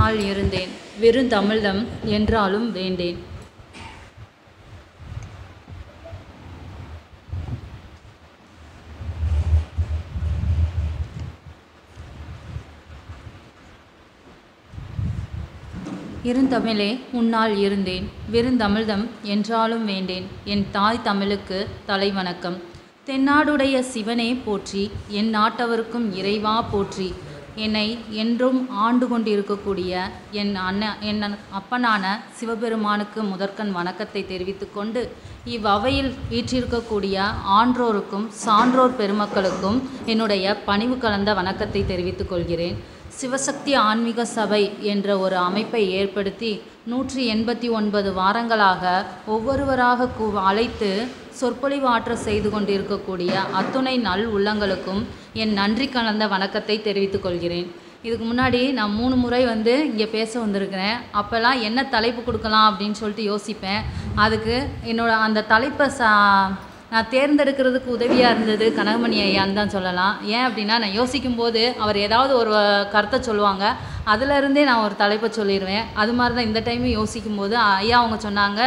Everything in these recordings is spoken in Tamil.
நாள் இருந்தேன். வெறுந்தமிழ்தம் என்றாலும் வேண்டேன். இருந்தமிழே உன்னால் இருந்தேன். வெறுந்தமிழ்தம் என்றாலும் வேண்டேன். என் தாய் தமிழுக்கு தலைவணக்கம். தென்னாடுடைய சிவனே போற்றி என் நாட்டவருக்கும் இறைவா போற்றி. என்னை என்றும் ஆண்டு கொண்டிருக்கக்கூடிய என் அண்ணன் என் அப்பனான சிவபெருமானுக்கு முதற்கண் வணக்கத்தை தெரிவித்துக்கொண்டு இவ்வவையில் வீற்றிருக்கக்கூடிய ஆன்றோருக்கும் சான்றோர் பெருமக்களுக்கும் என்னுடைய பணிவு கலந்த வணக்கத்தை தெரிவித்துக் கொள்கிறேன். சிவசக்தி ஆன்மீக சபை என்ற ஒரு அமைப்பை ஏற்படுத்தி நூற்றி எண்பத்தி ஒன்பது வாரங்களாக ஒவ்வொருவராக கூ அழைத்து சொற்பொழிவாற்ற செய்து கொண்டிருக்கக்கூடிய அத்துணை நல் உள்ளங்களுக்கும் என் நன்றி கலந்த வணக்கத்தை தெரிவித்துக் கொள்கிறேன். இதுக்கு முன்னாடி நான் மூணு முறை வந்து இங்கே பேச வந்திருக்கிறேன். அப்போல்லாம் என்ன தலைப்பு கொடுக்கலாம் அப்படின்னு சொல்லிட்டு யோசிப்பேன். அதுக்கு என்னோட அந்த தலைப்பை சா நான் தேர்ந்தெடுக்கிறதுக்கு உதவியாக இருந்தது கனகமணி ஐயான்னு தான் சொல்லலாம். ஏன் அப்படின்னா நான் யோசிக்கும் போது அவர் ஏதாவது ஒரு கருத்தை சொல்லுவாங்க. அதுலேருந்தே நான் ஒரு தலைப்பை சொல்லிடுவேன் அது மாதிரி தான் இந்த டைமும் யோசிக்கும் போது ஐயா அவங்க சொன்னாங்க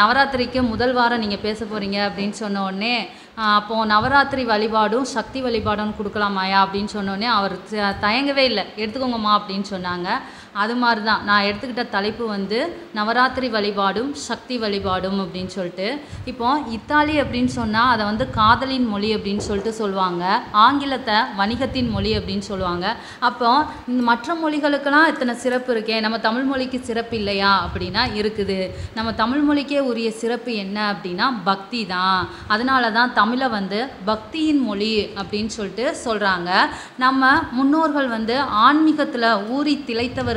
நவராத்திரிக்கு முதல் வாரம் நீங்கள் பேச போகிறீங்க அப்படின்னு சொன்ன உடனே அப்போது நவராத்திரி வழிபாடும் சக்தி வழிபாடும் கொடுக்கலாமாயா அப்படின்னு சொன்னோடனே அவர் தயங்கவே இல்லை. எடுத்துக்கோங்கம்மா அப்படின்னு சொன்னாங்க. அது மாதிரி தான் நான் எடுத்துக்கிட்ட தலைப்பு வந்து நவராத்திரி வழிபாடும் சக்தி வழிபாடும் அப்படின்னு சொல்லிட்டு. இப்போ இத்தாலி அப்படின்னு சொன்னால் அதை வந்து காதலின் மொழி அப்படின்னு சொல்லிட்டு சொல்லுவாங்க. ஆங்கிலத்தை வணிகத்தின் மொழி அப்படின்னு சொல்லுவாங்க. அப்போ இந்த மற்ற மொழிகளுக்கெல்லாம் இத்தனை சிறப்பு இருக்கே. நம்ம தமிழ் மொழிக்கு சிறப்பு இல்லையா அப்படின்னா இருக்குது. நம்ம தமிழ் மொழிக்கே உரிய சிறப்பு என்ன அப்படின்னா பக்தி தான். அதனால தான் தமிழை வந்து பக்தியின் மொழி அப்படின்னு சொல்லிட்டு சொல்கிறாங்க நம்ம முன்னோர்கள் வந்து ஆன்மீகத்தில் ஊறி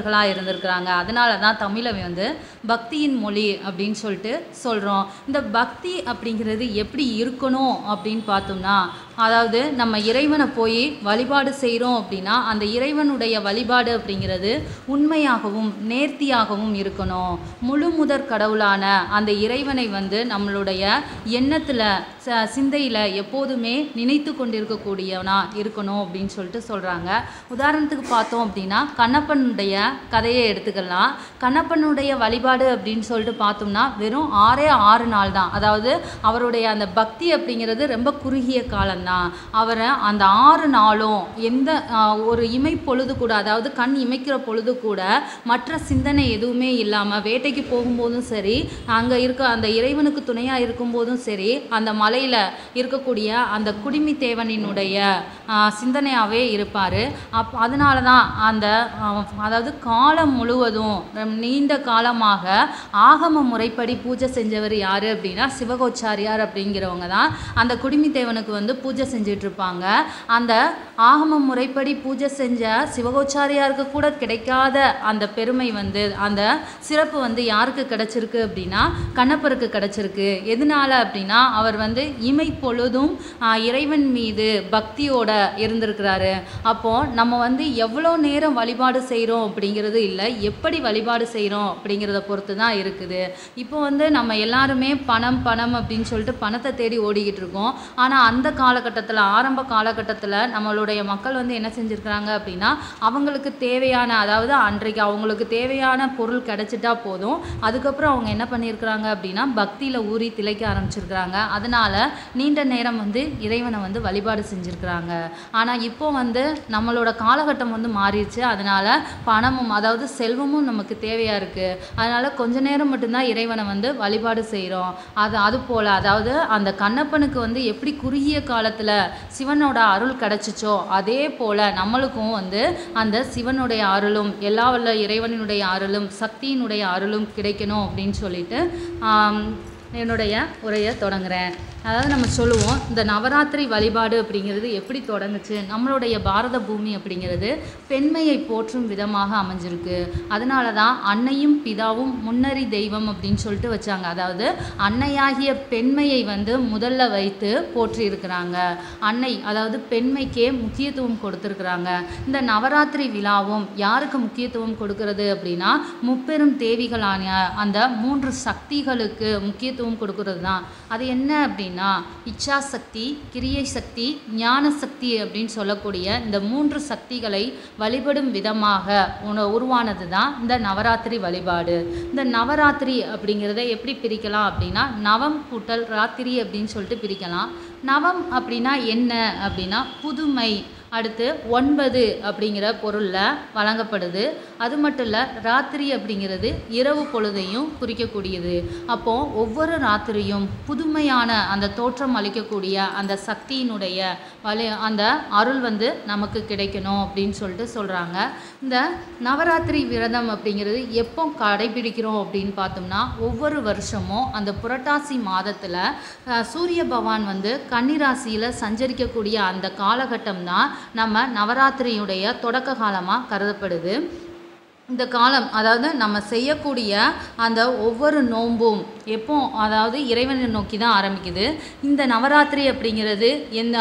திளைத்தவர்களாக இருந்திருக்கிறாங்க. அதனால தான் தமிழை வந்து பக்தியின் மொழி அப்படின்னு சொல்லிட்டு சொல்கிறோம் இந்த பக்தி அப்படிங்கிறது எப்படி இருக்கணும் அப்படின்னு பார்த்தோம்னா அதாவது நம்ம இறைவனை போய் வழிபாடு செய்கிறோம் அப்படின்னா அந்த இறைவனுடைய வழிபாடு அப்படிங்கிறது உண்மையாகவும் நேர்த்தியாகவும் இருக்கணும். முழு முதற் கடவுளான அந்த இறைவனை வந்து நம்மளுடைய எண்ணத்தில் ச சிந்தையில் எப்போதுமே நினைத்து கொண்டிருக்கக்கூடியவனா இருக்கணும் அப்படின்னு சொல்லிட்டு சொல்கிறாங்க உதாரணத்துக்கு பார்த்தோம் அப்படின்னா கண்ணப்பனுடைய கதையை எடுத்துக்கலாம். கண்ணப்பனுடைய வழிபாடு அப்படின்னு சொல்லிட்டு பார்த்தோம்னா வெறும் ஆறே ஆறு நாள் தான். அதாவது அவருடைய அந்த பக்தி அப்படிங்கிறது ரொம்ப குறுகிய காலம் தான் அவரை அந்த ஆறு நாளும் எந்த ஒரு இமை பொழுது கூட அதாவது கண் இமைக்கிற பொழுது கூட மற்ற சிந்தனை எதுவுமே இல்லாமல் வேட்டைக்கு போகும்போதும் சரி அங்கே இருக்க அந்த இறைவனுக்கு துணையாக இருக்கும்போதும் சரி அந்த மலையில் இருக்கக்கூடிய அந்த குடிமி தேவனினுடைய சிந்தனையாகவே இருப்பார். அப் அதனால தான் அந்த அதாவது காலம் முழுவதும் நீண்ட காலமாக ஆகம முறைப்படி பூஜை செஞ்சவர் யார் அப்படின்னா சிவகோச்சாரியார் அப்படிங்கிறவங்க தான். அந்த குடிமி தேவனுக்கு வந்து பூஜை செஞ்சிட்ருப்பாங்க. அந்த ஆகம முறைப்படி பூஜை செஞ்ச சிவகோச்சாரியாருக்கு கூட கிடைக்காத அந்த பெருமை வந்து அந்த சிறப்பு வந்து யாருக்கு கிடச்சிருக்கு அப்படின்னா கண்ணப்பருக்கு கிடச்சிருக்கு. எதனால அப்படின்னா அவர் வந்து இமை பொழுதும் இறைவன் மீது பக்தியோட இருந்திருக்கிறாரு. அப்போது நம்ம வந்து எவ்வளோ நேரம் வழிபாடு செய்கிறோம் அப்படிங்கிறது இல்லை. எப்படி வழிபாடு செய்கிறோம் அப்படிங்கிறத பொறுத்து தான் இருக்குது. இப்போ வந்து நம்ம எல்லாருமே பணம் பணம் அப்படின்னு சொல்லிட்டு பணத்தை தேடி ஓடிக்கிட்டு இருக்கோம். ஆனால் அந்த காலகட்டத்தில் ஆரம்ப காலகட்டத்தில் நம்மளுடைய மக்கள் வந்து என்ன செஞ்சுருக்கிறாங்க அப்படின்னா அவங்களுக்கு தேவையான அதாவது அன்றைக்கு அவங்களுக்கு தேவையான பொருள் கிடச்சிட்டா போதும். அதுக்கப்புறம் அவங்க என்ன பண்ணியிருக்கிறாங்க அப்படின்னா பக்தியில் ஊறி திளைக்க ஆரம்பிச்சிருக்கிறாங்க. அதனால் நீண்ட நேரம் வந்து இறைவனை வந்து வழிபாடு செஞ்சுருக்கிறாங்க. ஆனால் இப்போ வந்து நம்மளோட காலகட்டம் வந்து மாறிடுச்சு. அதனால் பணமும் அதாவது செல்வமும் நமக்கு தேவையாக இருக்குது அதனால் கொஞ்ச நேரம் மட்டும்தான் இறைவனை வந்து வழிபாடு செய்கிறோம் அது அது போல் அதாவது அந்த கண்ணப்பனுக்கு வந்து எப்படி குறுகிய காலத்தில் சிவனோட அருள் கிடச்சிச்சோ அதே போல் நம்மளுக்கும் வந்து அந்த சிவனுடைய அருளும் எல்லா வல்ல இறைவனினுடைய அருளும் சக்தியினுடைய அருளும் கிடைக்கணும் அப்படின்னு சொல்லிட்டு என்னுடைய உரையை தொடங்குகிறேன் அதாவது நம்ம சொல்லுவோம் இந்த நவராத்திரி வழிபாடு அப்படிங்கிறது எப்படி தொடங்குச்சு? நம்மளுடைய பாரத பூமி அப்படிங்கிறது பெண்மையை போற்றும் விதமாக அமைஞ்சிருக்கு. அதனால தான் அன்னையும் பிதாவும் முன்னறி தெய்வம் அப்படின்னு சொல்லிட்டு வச்சாங்க. அதாவது அன்னையாகிய பெண்மையை வந்து முதல்ல வைத்து போற்றியிருக்கிறாங்க. அன்னை அதாவது பெண்மைக்கே முக்கியத்துவம் கொடுத்துருக்குறாங்க. இந்த நவராத்திரி விழாவும் யாருக்கு முக்கியத்துவம் கொடுக்கறது அப்படின்னா முப்பெரும் தேவிகளான அந்த மூன்று சக்திகளுக்கு முக்கியத்துவம் முக்கியத்துவம் கொடுக்கறது தான். அது என்ன அப்படின்னா இச்சா சக்தி கிரியை சக்தி ஞான சக்தி அப்படின்னு சொல்லக்கூடிய இந்த மூன்று சக்திகளை வழிபடும் விதமாக உண உருவானது தான் இந்த நவராத்திரி வழிபாடு. இந்த நவராத்திரி அப்படிங்கிறத எப்படி பிரிக்கலாம் அப்படின்னா நவம் கூட்டல் ராத்திரி அப்படின்னு சொல்லிட்டு பிரிக்கலாம். நவம் அப்படின்னா என்ன அப்படின்னா புதுமை அடுத்து ஒன்பது அப்படிங்கிற பொருளில் வழங்கப்படுது. அது மட்டும் இல்லை ராத்திரி அப்படிங்கிறது இரவு பொழுதையும் குறிக்கக்கூடியது. அப்போ ஒவ்வொரு ராத்திரியும் புதுமையான அந்த தோற்றம் அளிக்கக்கூடிய அந்த சக்தியினுடைய வலி அந்த அருள் வந்து நமக்கு கிடைக்கணும் அப்படின்னு சொல்லிட்டு சொல்கிறாங்க இந்த நவராத்திரி விரதம் அப்படிங்கிறது எப்போ கடைபிடிக்கிறோம் அப்படின்னு பார்த்தோம்னா ஒவ்வொரு வருஷமும் அந்த புரட்டாசி மாதத்தில் சூரிய பகவான் வந்து கன்னிராசியில் சஞ்சரிக்கக்கூடிய அந்த காலகட்டம் தான் நம்ம நவராத்திரியுடைய தொடக்க காலமாக கருதப்படுது. இந்த காலம் அதாவது நம்ம செய்யக்கூடிய அந்த ஒவ்வொரு நோன்பும் எப்போ அதாவது இறைவனை நோக்கி தான் ஆரம்பிக்குது. இந்த நவராத்திரி அப்படிங்கிறது எந்த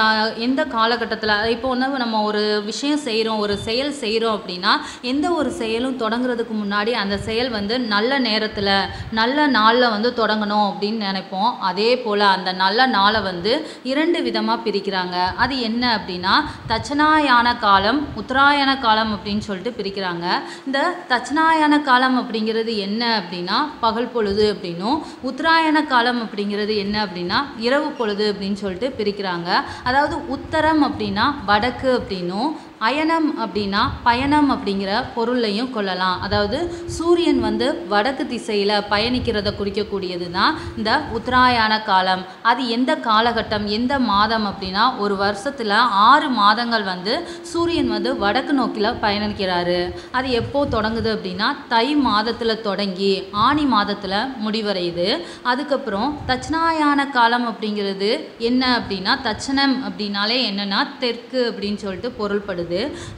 எந்த காலகட்டத்தில் இப்போ வந்து நம்ம ஒரு விஷயம் செய்கிறோம் ஒரு செயல் செய்கிறோம் அப்படின்னா எந்த ஒரு செயலும் தொடங்குறதுக்கு முன்னாடி அந்த செயல் வந்து நல்ல நேரத்தில் நல்ல நாளில் வந்து தொடங்கணும் அப்படின்னு நினைப்போம். அதே போல் அந்த நல்ல நாளை வந்து இரண்டு விதமாக பிரிக்கிறாங்க. அது என்ன அப்படின்னா தட்சணாயான காலம் உத்தராயண காலம் அப்படின்னு சொல்லிட்டு பிரிக்கிறாங்க. இந்த தட்சிணாயன காலம் அப்படிங்கிறது என்ன அப்படின்னா பகல் பொழுது அப்படின்னும் உத்தராயண காலம் அப்படிங்கிறது என்ன அப்படின்னா இரவு பொழுது அப்படின்னு சொல்லிட்டு பிரிக்கிறாங்க. அதாவது உத்தரம் அப்படின்னா வடக்கு அப்படின்னும் அயனம் அப்படின்னா பயணம் அப்படிங்கிற பொருளையும் கொள்ளலாம். அதாவது சூரியன் வந்து வடக்கு திசையில் பயணிக்கிறத குறிக்கக்கூடியது தான் இந்த உத்தராயண காலம். அது எந்த காலகட்டம் எந்த மாதம் அப்படின்னா ஒரு வருஷத்தில் ஆறு மாதங்கள் வந்து சூரியன் வந்து வடக்கு நோக்கில் பயணிக்கிறாரு. அது எப்போ தொடங்குது அப்படின்னா தை மாதத்தில் தொடங்கி ஆனி மாதத்தில் முடிவடையுது. அதுக்கப்புறம் தட்சிணாயான காலம் அப்படிங்கிறது என்ன அப்படின்னா தட்சணம் அப்படின்னாலே என்னென்னா தெற்கு அப்படின்னு சொல்லிட்டு பொருள்படுது.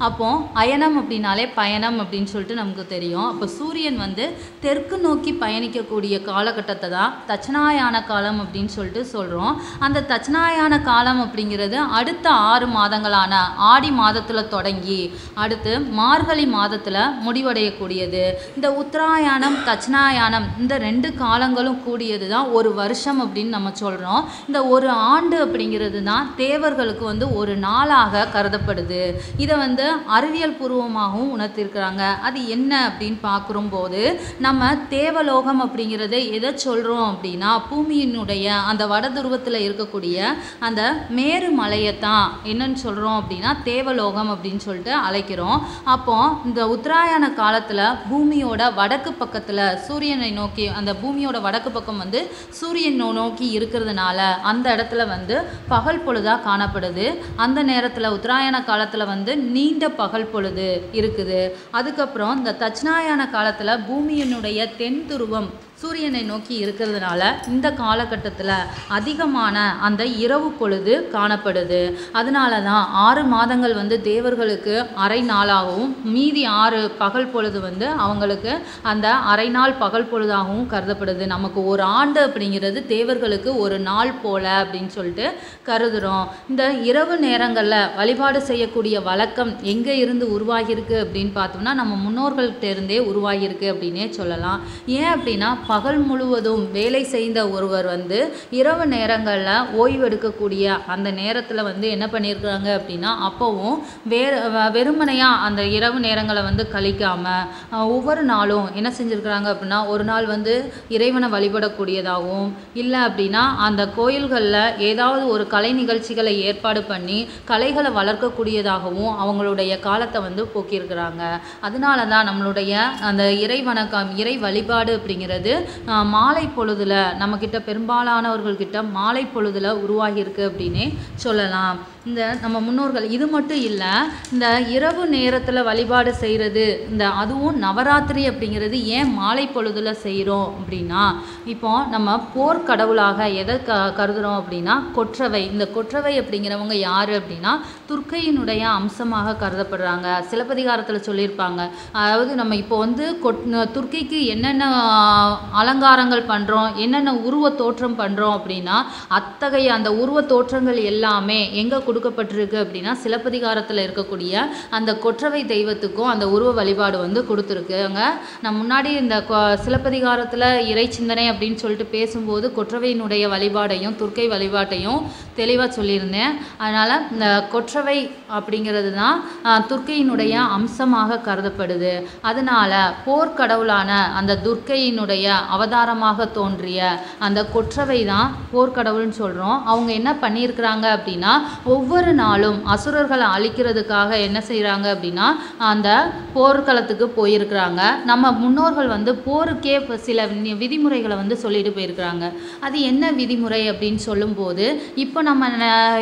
அப்போ அயனம் அப்படின்னாலே பயணம் அப்படின்னு சொல்லிட்டு நமக்கு தெரியும். அப்போ சூரியன் வந்து தெற்கு நோக்கி பயணிக்கக்கூடிய காலகட்டத்தை தான் தட்சணாயான காலம் அப்படின்னு சொல்லிட்டு சொல்கிறோம் அந்த தட்சணாயான காலம் அப்படிங்கிறது அடுத்த ஆறு மாதங்களான ஆடி மாதத்தில் தொடங்கி அடுத்து மார்கழி மாதத்தில் முடிவடையக்கூடியது. இந்த உத்தராயணம் தட்சிணாயனம் இந்த ரெண்டு காலங்களும் கூடியது தான் ஒரு வருஷம் அப்படின்னு நம்ம சொல்கிறோம் இந்த ஒரு ஆண்டு அப்படிங்கிறது தான் தேவர்களுக்கு வந்து ஒரு நாளாக கருதப்படுது. இதை வந்து அறிவியல் பூர்வமாகவும் உணர்த்திருக்கிறாங்க. அது என்ன அப்படின்னு பார்க்கும்போது நம்ம தேவலோகம் அப்படிங்கிறது எதை சொல்கிறோம் அப்படின்னா பூமியினுடைய அந்த வட துருவத்தில் இருக்கக்கூடிய அந்த மேரு மலையை தான் என்னன்னு சொல்கிறோம் அப்படின்னா தேவலோகம் அப்படின்னு சொல்லிட்டு அழைக்கிறோம். அப்போ இந்த உத்தராயண காலத்தில் பூமியோட வடக்கு பக்கத்தில் சூரியனை நோக்கி அந்த பூமியோட வடக்கு பக்கம் வந்து சூரியன் நோக்கி இருக்கிறதுனால அந்த இடத்துல வந்து பகல் பொழுதாக காணப்படுது. அந்த நேரத்தில் உத்தராயண காலத்தில் வந்து நீண்ட பகல் பொழுது இருக்குது. அதுக்கப்புறம் இந்த தட்சிணாயான காலத்தில் பூமியினுடைய தென் துருவம் சூரியனை நோக்கி இருக்கிறதுனால இந்த காலகட்டத்தில் அதிகமான அந்த இரவு பொழுது காணப்படுது. அதனால தான் ஆறு மாதங்கள் வந்து தேவர்களுக்கு அரை நாளாகவும் மீதி ஆறு பகல் பொழுது வந்து அவங்களுக்கு அந்த அரை நாள் பகல் பொழுதாகவும் கருதப்படுது. நமக்கு ஒரு ஆண்டு அப்படிங்கிறது தேவர்களுக்கு ஒரு நாள் போல அப்படின்னு சொல்லிட்டு கருதுகிறோம் இந்த இரவு நேரங்களில் வழிபாடு செய்யக்கூடிய வழக்கம் எங்கே இருந்து உருவாகியிருக்கு அப்படின்னு பார்த்தோம்னா நம்ம முன்னோர்கள்ட்ட இருந்தே உருவாகியிருக்கு அப்படின்னே சொல்லலாம். ஏன் அப்படின்னா பகல் முழுவதும் வேலை செய்த ஒருவர் வந்து இரவு நேரங்களில் ஓய்வெடுக்கக்கூடிய அந்த நேரத்தில் வந்து என்ன பண்ணியிருக்கிறாங்க அப்படின்னா அப்போவும் வேறு வெறுமனையாக அந்த இரவு நேரங்களை வந்து கழிக்காமல் ஒவ்வொரு நாளும் என்ன செஞ்சுருக்கிறாங்க அப்படின்னா ஒரு நாள் வந்து இறைவனை வழிபடக்கூடியதாகவும் இல்லை அப்படின்னா அந்த கோயில்களில் ஏதாவது ஒரு கலை நிகழ்ச்சிகளை ஏற்பாடு பண்ணி கலைகளை வளர்க்கக்கூடியதாகவும் அவங்களுடைய காலத்தை வந்து போக்கியிருக்கிறாங்க. அதனால தான் நம்மளுடைய அந்த இறை வணக்கம் இறை வழிபாடு அப்படிங்கிறது மாலை பொழுதுல நம்மக்கிட்ட பெரும்பாலானவர்கள்கிட்ட மாலை பொழுதுல உருவாகியிருக்கு அப்படின்னே சொல்லலாம். இந்த நம்ம முன்னோர்கள் இது மட்டும் இல்லை இந்த இரவு நேரத்தில் வழிபாடு செய்கிறது இந்த அதுவும் நவராத்திரி அப்படிங்கிறது ஏன் மாலை பொழுதில் செய்கிறோம் அப்படின்னா இப்போ நம்ம போர்க்கடவுளாக எதை க கருதுகிறோம் அப்படின்னா கொற்றவை. இந்த கொற்றவை அப்படிங்கிறவங்க யார் அப்படின்னா துர்க்கையினுடைய அம்சமாக கருதப்படுறாங்க. சிலப்பதிகாரத்தில் சொல்லியிருப்பாங்க. அதாவது நம்ம இப்போ வந்து கொட் துர்க்கைக்கு என்னென்ன அலங்காரங்கள் பண்ணுறோம் என்னென்ன உருவ தோற்றம் பண்ணுறோம் அப்படின்னா அத்தகைய அந்த உருவ தோற்றங்கள் எல்லாமே எங்கே கொடுக்கப்பட்டிருக்கு அப்படின்னா சிலப்பதிகாரத்தில் இருக்கக்கூடிய அந்த கொற்றவை தெய்வத்துக்கும் அந்த உருவ வழிபாடு வந்து கொடுத்துருக்குங்க. நான் முன்னாடி இந்த கொ- சிலப்பதிகாரத்தில் இறை சிந்தனை அப்படின்னு சொல்லிட்டு பேசும்போது கொற்றவையினுடைய வழிபாடையும் துர்க்கை வழிபாட்டையும் தெளிவாக சொல்லியிருந்தேன். அதனால் இந்த கொற்றவை அப்படிங்கிறது தான் துர்க்கையினுடைய அம்சமாக கருதப்படுது. அதனால போர்க்கடவுளான அந்த துர்க்கையினுடைய அவதாரமாக தோன்றிய அந்த கொற்றவை தான் போர்க்கடவுள்னு சொல்கிறோம் அவங்க என்ன பண்ணியிருக்கிறாங்க அப்படின்னா ஒவ்வொரு நாளும் அசுரர்களை அழிக்கிறதுக்காக என்ன செய்கிறாங்க அப்படின்னா அந்த போர்க்களத்துக்கு போயிருக்கிறாங்க. நம்ம முன்னோர்கள் வந்து போருக்கே சில விதிமுறைகளை வந்து சொல்லிட்டு போயிருக்கிறாங்க. அது என்ன விதிமுறை அப்படின்னு சொல்லும்போது இப்போ நம்ம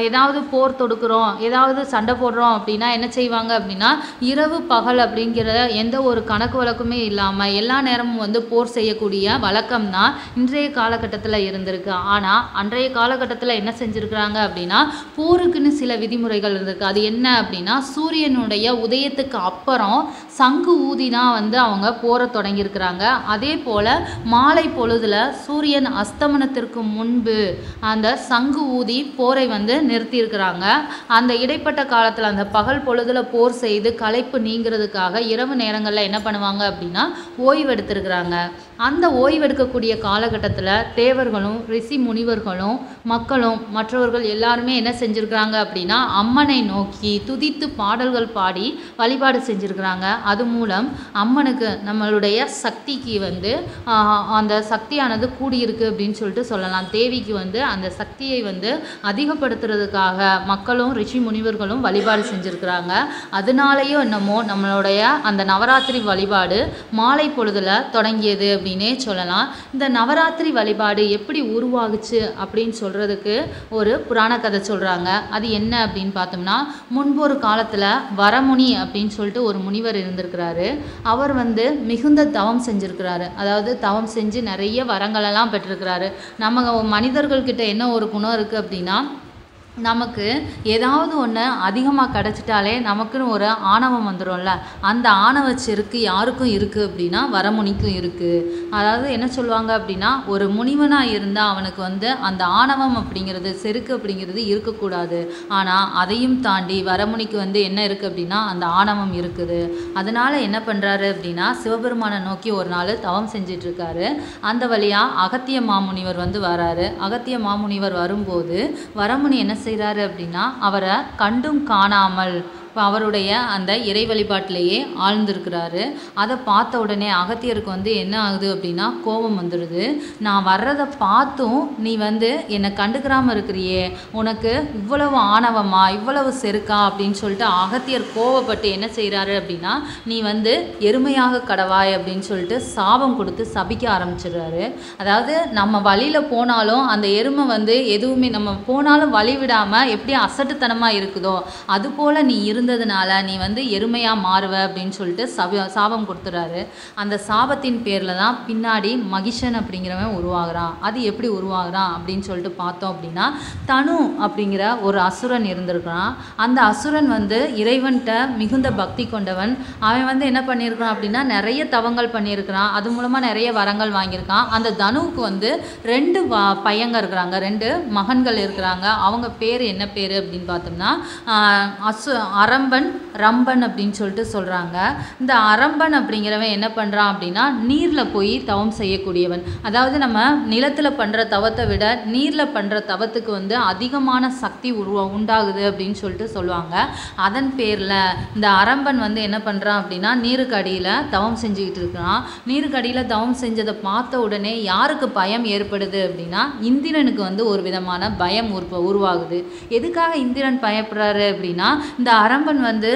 ஏதாவது போர் தொடுக்கிறோம் ஏதாவது சண்டை போடுறோம் அப்படின்னா என்ன செய்வாங்க அப்படின்னா இரவு பகல் அப்படிங்கிற எந்த ஒரு கணக்கு வழக்குமே இல்லாமல் எல்லா நேரமும் வந்து போர் செய்யக்கூடிய வழக்கம் தான் இன்றைய காலகட்டத்தில் இருந்திருக்கு. ஆனால் அன்றைய காலகட்டத்தில் என்ன செஞ்சுருக்கிறாங்க அப்படின்னா போருக்குன்னு சில விதிமுறைகள் இருக்குது அது என்ன அப்படின்னா சூரியனுடைய உதயத்துக்கு அப்புறம் சங்கு ஊதி தான் வந்து அவங்க போர தொடங்கியிருக்கிறாங்க. அதே போல் மாலை பொழுதுல சூரியன் அஸ்தமனத்திற்கு முன்பு அந்த சங்கு ஊதி போரை வந்து நிறுத்தியிருக்கிறாங்க. அந்த இடைப்பட்ட காலத்தில் அந்த பகல் பொழுதுல போர் செய்து களைப்பு நீங்கிறதுக்காக இரவு நேரங்களில் என்ன பண்ணுவாங்க அப்படின்னா ஓய்வு எடுத்திருக்கிறாங்க. அந்த ஓய்வெடுக்கக்கூடிய காலகட்டத்தில் தேவர்களும் ரிஷி முனிவர்களும் மக்களும் மற்றவர்கள் எல்லாருமே என்ன செஞ்சுருக்கிறாங்க அப்படின்னா அம்மனை நோக்கி துதித்து பாடல்கள் பாடி வழிபாடு செஞ்சுருக்கிறாங்க. அது மூலம் அம்மனுக்கு நம்மளுடைய சக்திக்கு வந்து அந்த சக்தியானது கூடியிருக்கு அப்படின்னு சொல்லிட்டு சொல்லலாம். தேவிக்கு வந்து அந்த சக்தியை வந்து அதிகப்படுத்துறதுக்காக மக்களும் ரிஷி முனிவர்களும் வழிபாடு செஞ்சுருக்கிறாங்க. அதனாலேயோ என்னமோ நம்மளுடைய அந்த நவராத்திரி வழிபாடு மாலை பொழுதில் தொடங்கியது அப்படின்னே சொல்லலாம். இந்த நவராத்திரி வழிபாடு எப்படி உருவாகுச்சு அப்படின்னு சொல்கிறதுக்கு ஒரு புராண கதை சொல்கிறாங்க அது என்ன அப்படின்னு பார்த்தோம்னா முன்பு ஒரு காலத்தில் வரமுனி அப்படின்னு சொல்லிட்டு ஒரு முனிவர் இருந்திருக்கிறாரு. அவர் வந்து மிகுந்த தவம் செஞ்சுருக்கிறாரு. அதாவது தவம் செஞ்சு நிறைய வரங்களெல்லாம் பெற்றிருக்கிறாரு. நம்ம மனிதர்கள்கிட்ட என்ன ஒரு குணம் இருக்குது அப்படின்னா நமக்கு ஏதாவது ஒன்று அதிகமாக கிடச்சிட்டாலே நமக்குன்னு ஒரு ஆணவம் வந்துடும்ல அந்த ஆணவ செருக்கு யாருக்கும் இருக்குது அப்படின்னா வரமுனிக்கும் இருக்குது அதாவது என்ன சொல்லுவாங்க அப்படின்னா ஒரு முனிவனாக இருந்தால் அவனுக்கு வந்து அந்த ஆணவம் அப்படிங்கிறது செருக்கு அப்படிங்கிறது இருக்கக்கூடாது. ஆனால் அதையும் தாண்டி வரமுனிக்கு வந்து என்ன இருக்குது அப்படின்னா அந்த ஆணவம் இருக்குது. அதனால் என்ன பண்ணுறாரு அப்படின்னா சிவபெருமானை நோக்கி ஒரு நாள் தவம் செஞ்சிட்ருக்காரு. அந்த வழியாக அகத்திய மாமுனிவர் வந்து வராரு. அகத்திய மாமுனிவர் வரும்போது வரமுனி என்ன செய்கிறாரு அப்படின்னா அவரை கண்டும் காணாமல் இப்போ அவருடைய அந்த இறை வழிபாட்டிலேயே ஆழ்ந்திருக்கிறாரு. அதை பார்த்த உடனே அகத்தியருக்கு வந்து என்ன ஆகுது அப்படின்னா கோபம் வந்துடுது நான் வர்றதை பார்த்தும் நீ வந்து என்னை கண்டுக்கிறாமல் இருக்கிறியே. உனக்கு இவ்வளவு ஆணவமா இவ்வளவு செருக்கா அப்படின்னு சொல்லிட்டு அகத்தியர் கோவப்பட்டு என்ன செய்கிறாரு அப்படின்னா நீ வந்து எருமையாக கடவாய் அப்படின்னு சொல்லிட்டு சாபம் கொடுத்து சபிக்க ஆரம்பிச்சிடுறாரு. அதாவது நம்ம வழியில் போனாலும் அந்த எருமை வந்து எதுவுமே நம்ம போனாலும் வழி விடாமல் எப்படி அசட்டுத்தனமாக இருக்குதோ அது போல் நீ இருந்ததுனால நீ வந்து எருமையாக மாறுவ அப்படின்னு சொல்லிட்டு சப சாபம் கொடுத்துறாரு. அந்த சாபத்தின் பேரில் தான் பின்னாடி மகிஷன் அப்படிங்கிறவன் உருவாகிறான். அது எப்படி உருவாகிறான் அப்படின்னு சொல்லிட்டு பார்த்தோம் அப்படின்னா தனு அப்படிங்கிற ஒரு அசுரன் இருந்திருக்கிறான். அந்த அசுரன் வந்து இறைவன்கிட்ட மிகுந்த பக்தி கொண்டவன். அவன் வந்து என்ன பண்ணியிருக்கிறான் அப்படின்னா நிறைய தவங்கள் பண்ணியிருக்கிறான். அது மூலமாக நிறைய வரங்கள் வாங்கியிருக்கான். அந்த தனுவுக்கு வந்து ரெண்டு வ பையங்க இருக்கிறாங்க. ரெண்டு மகன்கள் இருக்கிறாங்க. அவங்க பேர் என்ன பேர் அப்படின்னு பார்த்தோம்னா அசு அசு அரம்பன் ரம்பன் அப்படின்னு சொல்லிட்டு சொல்கிறாங்க இந்த அரம்பன் அப்படிங்கிறவன் என்ன பண்ணுறான் அப்படின்னா நீரில் போய் தவம் செய்யக்கூடியவன். அதாவது நம்ம நிலத்தில் பண்ணுற தவத்தை விட நீரில் பண்ணுற தவத்துக்கு வந்து அதிகமான சக்தி உருவா உண்டாகுது அப்படின்னு சொல்லிட்டு சொல்லுவாங்க. அதன் பேரில் இந்த அரம்பன் வந்து என்ன பண்ணுறான் அப்படின்னா நீருக்கு அடியில் தவம் செஞ்சுக்கிட்டு இருக்கிறான் நீருக்கு அடியில் தவம் செஞ்சதை பார்த்த உடனே யாருக்கு பயம் ஏற்படுது அப்படின்னா இந்திரனுக்கு வந்து ஒரு விதமான பயம் உருப்ப உருவாகுது. எதுக்காக இந்திரன் பயப்படுறாரு அப்படின்னா இந்த அரம்பன் வந்து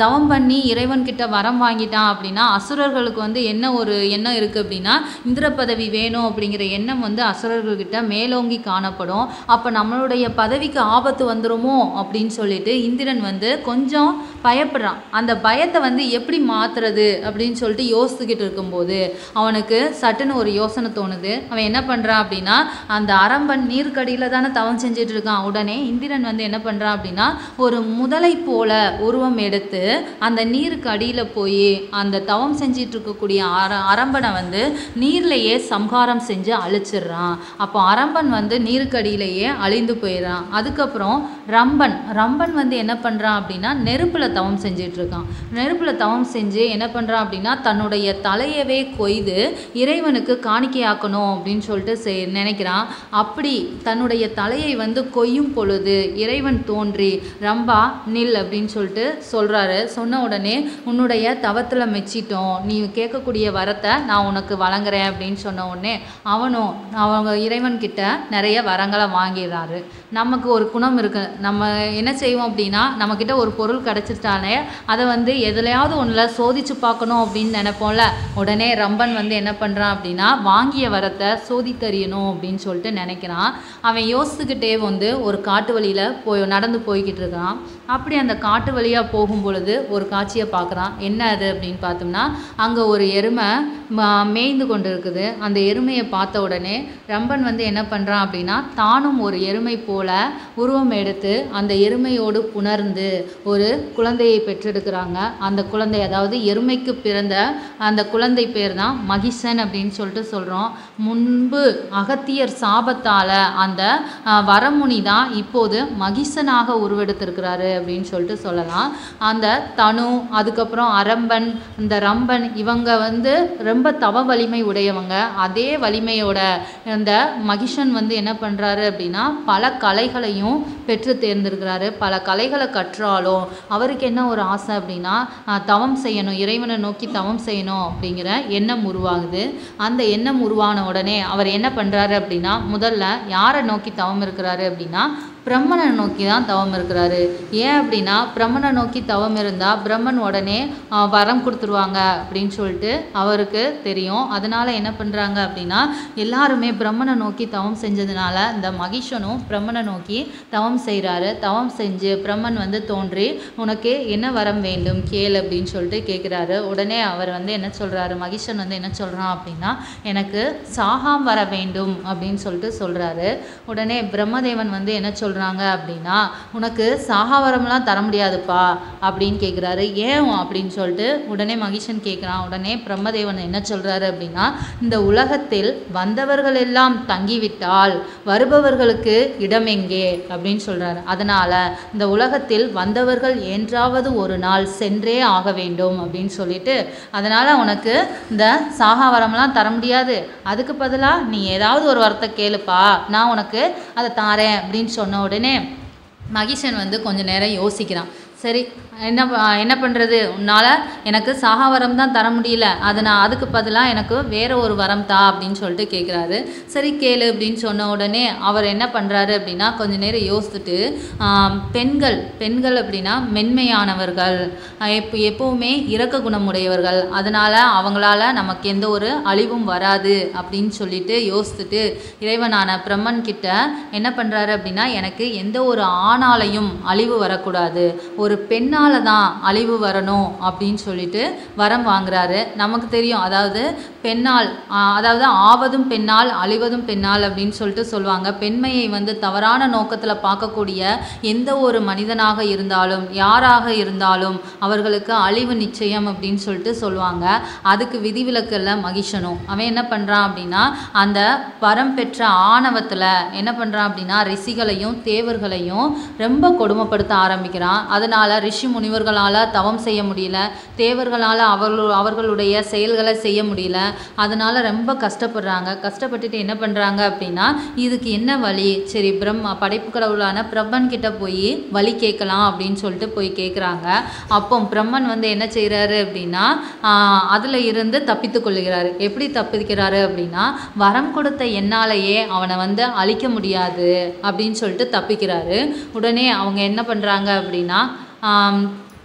தவம் பண்ணி இறைவன்கிட்ட வரம் வாங்கிட்டான் அப்படின்னா அசுரர்களுக்கு வந்து என்ன ஒரு எண்ணம் இருக்குது அப்படின்னா இந்திர பதவி வேணும் அப்படிங்கிற எண்ணம் வந்து அசுரர்கள்கிட்ட மேலோங்கி காணப்படும். அப்போ நம்மளுடைய பதவிக்கு ஆபத்து வந்துருமோ அப்படின்னு சொல்லிட்டு இந்திரன் வந்து கொஞ்சம் பயப்படுறான். அந்த பயத்தை வந்து எப்படி மாற்றுறது அப்படின்னு சொல்லிட்டு யோசிச்சுக்கிட்டு இருக்கும்போது அவனுக்கு சட்டுன்னு ஒரு யோசனை தோணுது. அவன் என்ன பண்ணுறான் அப்படின்னா அந்த அரம்பன் நீர்க்கடியில் தானே தவம் செஞ்சுட்டு இருக்கான். உடனே இந்திரன் வந்து என்ன பண்ணுறான் அப்படின்னா ஒரு முதலை போ போல உருவம் எடுத்து அந்த நீருக்கு அடியில் போய் அந்த தவம் செஞ்சிட்டு இருக்கக்கூடிய அர அரம்பனை வந்து நீர்லேயே சம்ஹாரம் செஞ்சு அழிச்சிடுறான். அப்போ அரம்பன் வந்து நீருக்கு அடியிலேயே அழிந்து போயிடுறான். அதுக்கப்புறம் ரம்பன் ரம்பன் வந்து என்ன பண்ணுறான் அப்படின்னா நெருப்பில் தவம் செஞ்சிட்ருக்கான். நெருப்பில் தவம் செஞ்சு என்ன பண்ணுறான் அப்படின்னா தன்னுடைய தலையவே கொய்து இறைவனுக்கு காணிக்கையாக்கணும் அப்படின்னு சொல்லிட்டு செய் நினைக்கிறான். அப்படி தன்னுடைய தலையை வந்து கொய்யும் பொழுது இறைவன் தோன்றி ரம்பா நில் அப்படின்னு சொல்லிட்டு சொல்கிறாரு சொன்ன உடனே உன்னுடைய தவத்தில் மெச்சிட்டோம். நீ கேட்கக்கூடிய வரத்தை நான் உனக்கு வழங்குறேன். அப்படின்னு சொன்ன உடனே அவனும் அவங்க இறைவன்கிட்ட நிறைய வரங்களை வாங்கிடுறாரு. நமக்கு ஒரு குணம் இருக்கு. நம்ம என்ன செய்வோம் அப்படின்னா நம்மக்கிட்ட ஒரு பொருள் கிடச்சிட்டாலே அதை வந்து எதுலையாவது ஒன்றில் சோதிச்சு பார்க்கணும் அப்படின்னு நினைப்போம்ல. உடனே ரம்பன் வந்து என்ன பண்ணுறான் அப்படின்னா வாங்கிய வரத்தை சோதித்தறியணும் அப்படின்னு சொல்லிட்டு நினைக்கிறான். அவன் யோசிச்சுக்கிட்டே வந்து ஒரு காட்டு வழியில் போய் நடந்து போய்கிட்டு இருக்கான். அப்படி அந்த காட்டு வழியாக போகும் பொழுது ஒரு காட்சியை பார்க்குறான். என்ன அது அப்படின்னு பார்த்தோம்னா அங்கே ஒரு எருமை ம- மேய்ந்து கொண்டு இருக்குது அந்த எருமையை பார்த்த உடனே ரம்பன் வந்து என்ன பண்ணுறான் அப்படின்னா தானும் ஒரு எருமை போல உருவம் எடுத்து அந்த எருமையோடு புணர்ந்து ஒரு குழந்தையை பெற்றெடுக்கிறாங்க. அந்த குழந்தை அதாவது எருமைக்கு பிறந்த அந்த குழந்தை பேர் தான் மகிஷன் அப்படின்னு சொல்லிட்டு சொல்கிறோம் முன்பு அகத்தியர் சாபத்தால் அந்த வரமுனி தான் இப்போது மகிஷனாக உருவெடுத்திருக்கிறாரு அப்படின்னு சொல்லிட்டு சொல்லலாம். அந்த தனு அதுக்கப்புறம் அரம்பன் இந்த ரம்பன் இவங்க வந்து ரொம்ப தவ வலிமை உடையவங்க. அதே வலிமையோட இந்த மகிஷன் வந்து என்ன பண்ணுறாரு அப்படின்னா பல கலைகளையும் பெற்று தேர்ந்திருக்கிறாரு. பல கலைகளை கற்றாலும் அவருக்கு என்ன ஒரு ஆசை அப்படின்னா தவம் செய்யணும். இறைவனை நோக்கி தவம் செய்யணும் அப்படிங்கிற எண்ணம் உருவாகுது. அந்த எண்ணம் உருவான உடனே அவர் என்ன பண்ணுறாரு அப்படின்னா முதல்ல யாரை நோக்கி தவம் இருக்கிறாரு அப்படின்னா பிரம்மனை நோக்கி தான் தவம் இருக்கிறாரு. ஏன் அப்படின்னா பிரம்மனை நோக்கி தவம் இருந்தால் பிரம்மன் உடனே வரம் கொடுத்துருவாங்க அப்படின்னு சொல்லிட்டு அவருக்கு தெரியும். அதனால் என்ன பண்ணுறாங்க அப்படின்னா எல்லாருமே பிரம்மனை நோக்கி தவம் செஞ்சதுனால இந்த மகிஷனும் பிரம்மனை நோக்கி தவம் செய்கிறாரு தவம் செஞ்சு பிரம்மன் வந்து தோன்றி உனக்கு என்ன வரம் வேண்டும்? கேள் அப்படின்னு சொல்லிட்டு கேட்குறாரு உடனே அவர் வந்து என்ன சொல்கிறாரு மகிஷன் வந்து என்ன சொல்கிறான் அப்படின்னா எனக்கு சாகாம் வர வேண்டும் அப்படின்னு சொல்லிட்டு சொல்கிறாரு உடனே பிரம்மதேவன் வந்து என்ன சொல்கிறாங்க அப்படின்னா உனக்கு சாகாவரம்லாம் தர முடியாதுப்பா அப்படின்னு கேட்குறாரு ஏன் அப்படின்னு சொல்லிட்டு உடனே மகிஷன் கேட்குறான் உடனே பிரம்மதேவன் என்ன சொல்கிறாரு அப்படின்னா இந்த உலகத்தில் வந்தவர்கள் எல்லாம் தங்கிவிட்டால் வருபவர்களுக்கு இடம் எங்கே? அப்படின்னு சொல்கிறாரு அதனால் இந்த உலகத்தில் வந்தவர்கள் என்றாவது ஒரு நாள் சென்றே ஆக வேண்டும் அப்படின்னு சொல்லிட்டு அதனால் உனக்கு இந்த சாகாவரம்லாம் தர முடியாது. அதுக்கு பதிலாக நீ ஏதாவது ஒரு வரத்தை கேளுப்பா. நான் உனக்கு அதை தாரேன் அப்படின்னு சொன்ன உடனே மகிஷன் வந்து கொஞ்ச நேரம் யோசிக்கிறான். சரி என்ன என்ன பண்ணுறது உன்னால் எனக்கு சாகா வரம் தான் தர முடியல. அதை நான் அதுக்கு பதிலாக எனக்கு வேறு ஒரு வரம் தா அப்படின்னு சொல்லிட்டு கேட்குறாரு சரி கேளு அப்படின்னு சொன்ன உடனே அவர் என்ன பண்ணுறாரு அப்படின்னா கொஞ்ச நேரம் யோசித்துட்டு பெண்கள் பெண்கள் அப்படின்னா மென்மையானவர்கள். எப்போ எப்போவுமே இறக்க குணமுடையவர்கள். அதனால் அவங்களால நமக்கு எந்த ஒரு அழிவும் வராது அப்படின்னு சொல்லிட்டு யோசித்துட்டு இறைவனான பிரம்மன் கிட்ட என்ன பண்ணுறாரு அப்படின்னா எனக்கு எந்த ஒரு ஆணாலையும் அழிவு வரக்கூடாது. ஒரு ஒரு பெண்ணால் தான் அழிவு வரணும் அப்படின்னு சொல்லிட்டு வரம் வாங்குறாரு. நமக்கு தெரியும். அதாவது பெண்ணால் அதாவது ஆவதும் பெண்ணால் அழிவதும் பெண்ணால் அப்படின்னு சொல்லிட்டு சொல்லுவாங்க. பெண்மையை வந்து தவறான நோக்கத்தில் பார்க்கக்கூடிய எந்த ஒரு மனிதனாக இருந்தாலும் யாராக இருந்தாலும் அவர்களுக்கு அழிவு நிச்சயம் அப்படின்னு சொல்லிட்டு சொல்லுவாங்க. அதுக்கு விதிவிலக்கல்ல மகிஷனும். அவன் என்ன பண்ணுறான் அப்படின்னா அந்த வரம் பெற்ற ஆணவத்தில் என்ன பண்ணுறான் அப்படின்னா ரிஷிகளையும் தேவர்களையும் ரொம்ப கொடுமைப்படுத்த ஆரம்பிக்கிறான். அதனால் ரிஷி முனிவர்களால் தவம் செய்ய முடியல. தேவர்களால் அவர்கள் அவர்களுடைய செயல்களை செய்ய முடியல. அதனால் ரொம்ப கஷ்டப்படுறாங்க. கஷ்டப்பட்டுட்டு என்ன பண்ணுறாங்க அப்படின்னா இதுக்கு என்ன வழி? சரி பிரம்மா படைப்பு கடவுளான பிரம்மன் கிட்ட போய் வழி கேட்கலாம் அப்படின்னு சொல்லிட்டு போய் கேட்குறாங்க அப்போ பிரம்மன் வந்து என்ன செய்கிறாரு அப்படின்னா அதில் இருந்து தப்பித்து கொள்ளுகிறாரு. எப்படி தப்பிக்கிறாரு அப்படின்னா வரம் கொடுத்த என்னாலேயே அவனை வந்து அழிக்க முடியாது அப்படின்னு சொல்லிட்டு தப்பிக்கிறாரு. உடனே அவங்க என்ன பண்ணுறாங்க அப்படின்னா ஆம்,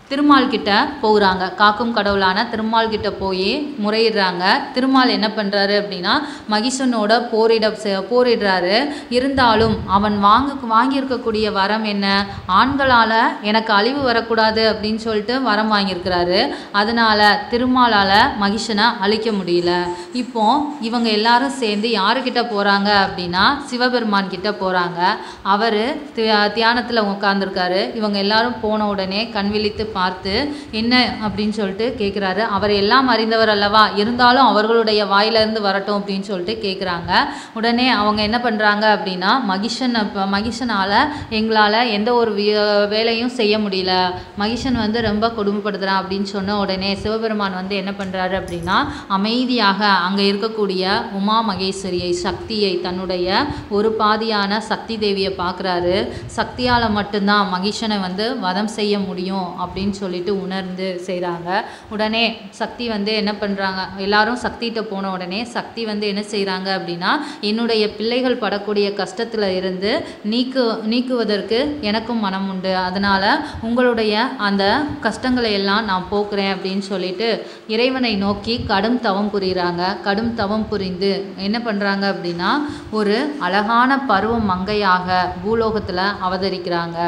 திருமால் கிட்ட போகிறாங்க. காக்கும் கடவுளான திருமால் கிட்ட போய் முறையிடுறாங்க. திருமால் என்ன பண்ணுறாரு அப்படின்னா மகிஷனோட போரிட செ- போரிடுறாரு. இருந்தாலும் அவன் வாங்க வாங்கியிருக்கக்கூடிய வரம் என்ன? ஆண்களால் எனக்கு அழிவு வரக்கூடாது அப்படின்னு சொல்லிட்டு வரம் வாங்கியிருக்கிறாரு. அதனால் திருமாலால் மகிஷனை அழிக்க முடியல. இப்போ இவங்க எல்லாரும் சேர்ந்து யாருக்கிட்ட போகிறாங்க அப்படின்னா சிவபெருமான் கிட்ட போகிறாங்க அவர் தியானத்தில் உட்காந்துருக்காரு இவங்க எல்லாரும் போன உடனே கண் விழித்து பார்த்து என்ன? அப்படின்னு சொல்லிட்டு கேட்குறாரு அவர் எல்லாம் அறிந்தவர் அல்லவா? இருந்தாலும் அவர்களுடைய வாயிலிருந்து வரட்டும் அப்படின்னு சொல்லிட்டு கேட்குறாங்க உடனே அவங்க என்ன பண்ணுறாங்க அப்படின்னா மகிஷன் மகிஷனால் மகிஷனால எங்களால் எந்த ஒரு வேலையும் செய்ய முடியல. மகிஷன் வந்து ரொம்ப கொடுமைப்படுத்துகிறான் அப்படின்னு சொன்ன உடனே சிவபெருமான் வந்து என்ன பண்ணுறாரு அப்படின்னா அமைதியாக அங்கே இருக்கக்கூடிய உமா மகேஸ்வரியை சக்தியை தன்னுடைய ஒரு பாதியான சக்தி தேவியை பார்க்குறாரு சக்தியால் மட்டும்தான் மகிஷனை வந்து வதம் செய்ய முடியும் அப்படின்னு அப்படின்னு சொல்லிட்டு உணர்ந்து செய்கிறாங்க உடனே சக்தி வந்து என்ன பண்ணுறாங்க எல்லாரும் சக்திகிட்ட போன உடனே சக்தி வந்து என்ன செய்கிறாங்க அப்படின்னா என்னுடைய பிள்ளைகள் படக்கூடிய கஷ்டத்தில் இருந்து நீக்கு நீக்குவதற்கு எனக்கும் மனம் உண்டு. அதனால் உங்களுடைய அந்த கஷ்டங்களை எல்லாம் நான் போக்குறேன் அப்படின்னு சொல்லிட்டு இறைவனை நோக்கி கடும் தவம் புரிகிறாங்க கடும் தவம் புரிந்து என்ன பண்ணுறாங்க அப்படின்னா ஒரு அழகான பருவ மங்கையாக பூலோகத்தில் அவதரிக்கிறாங்க.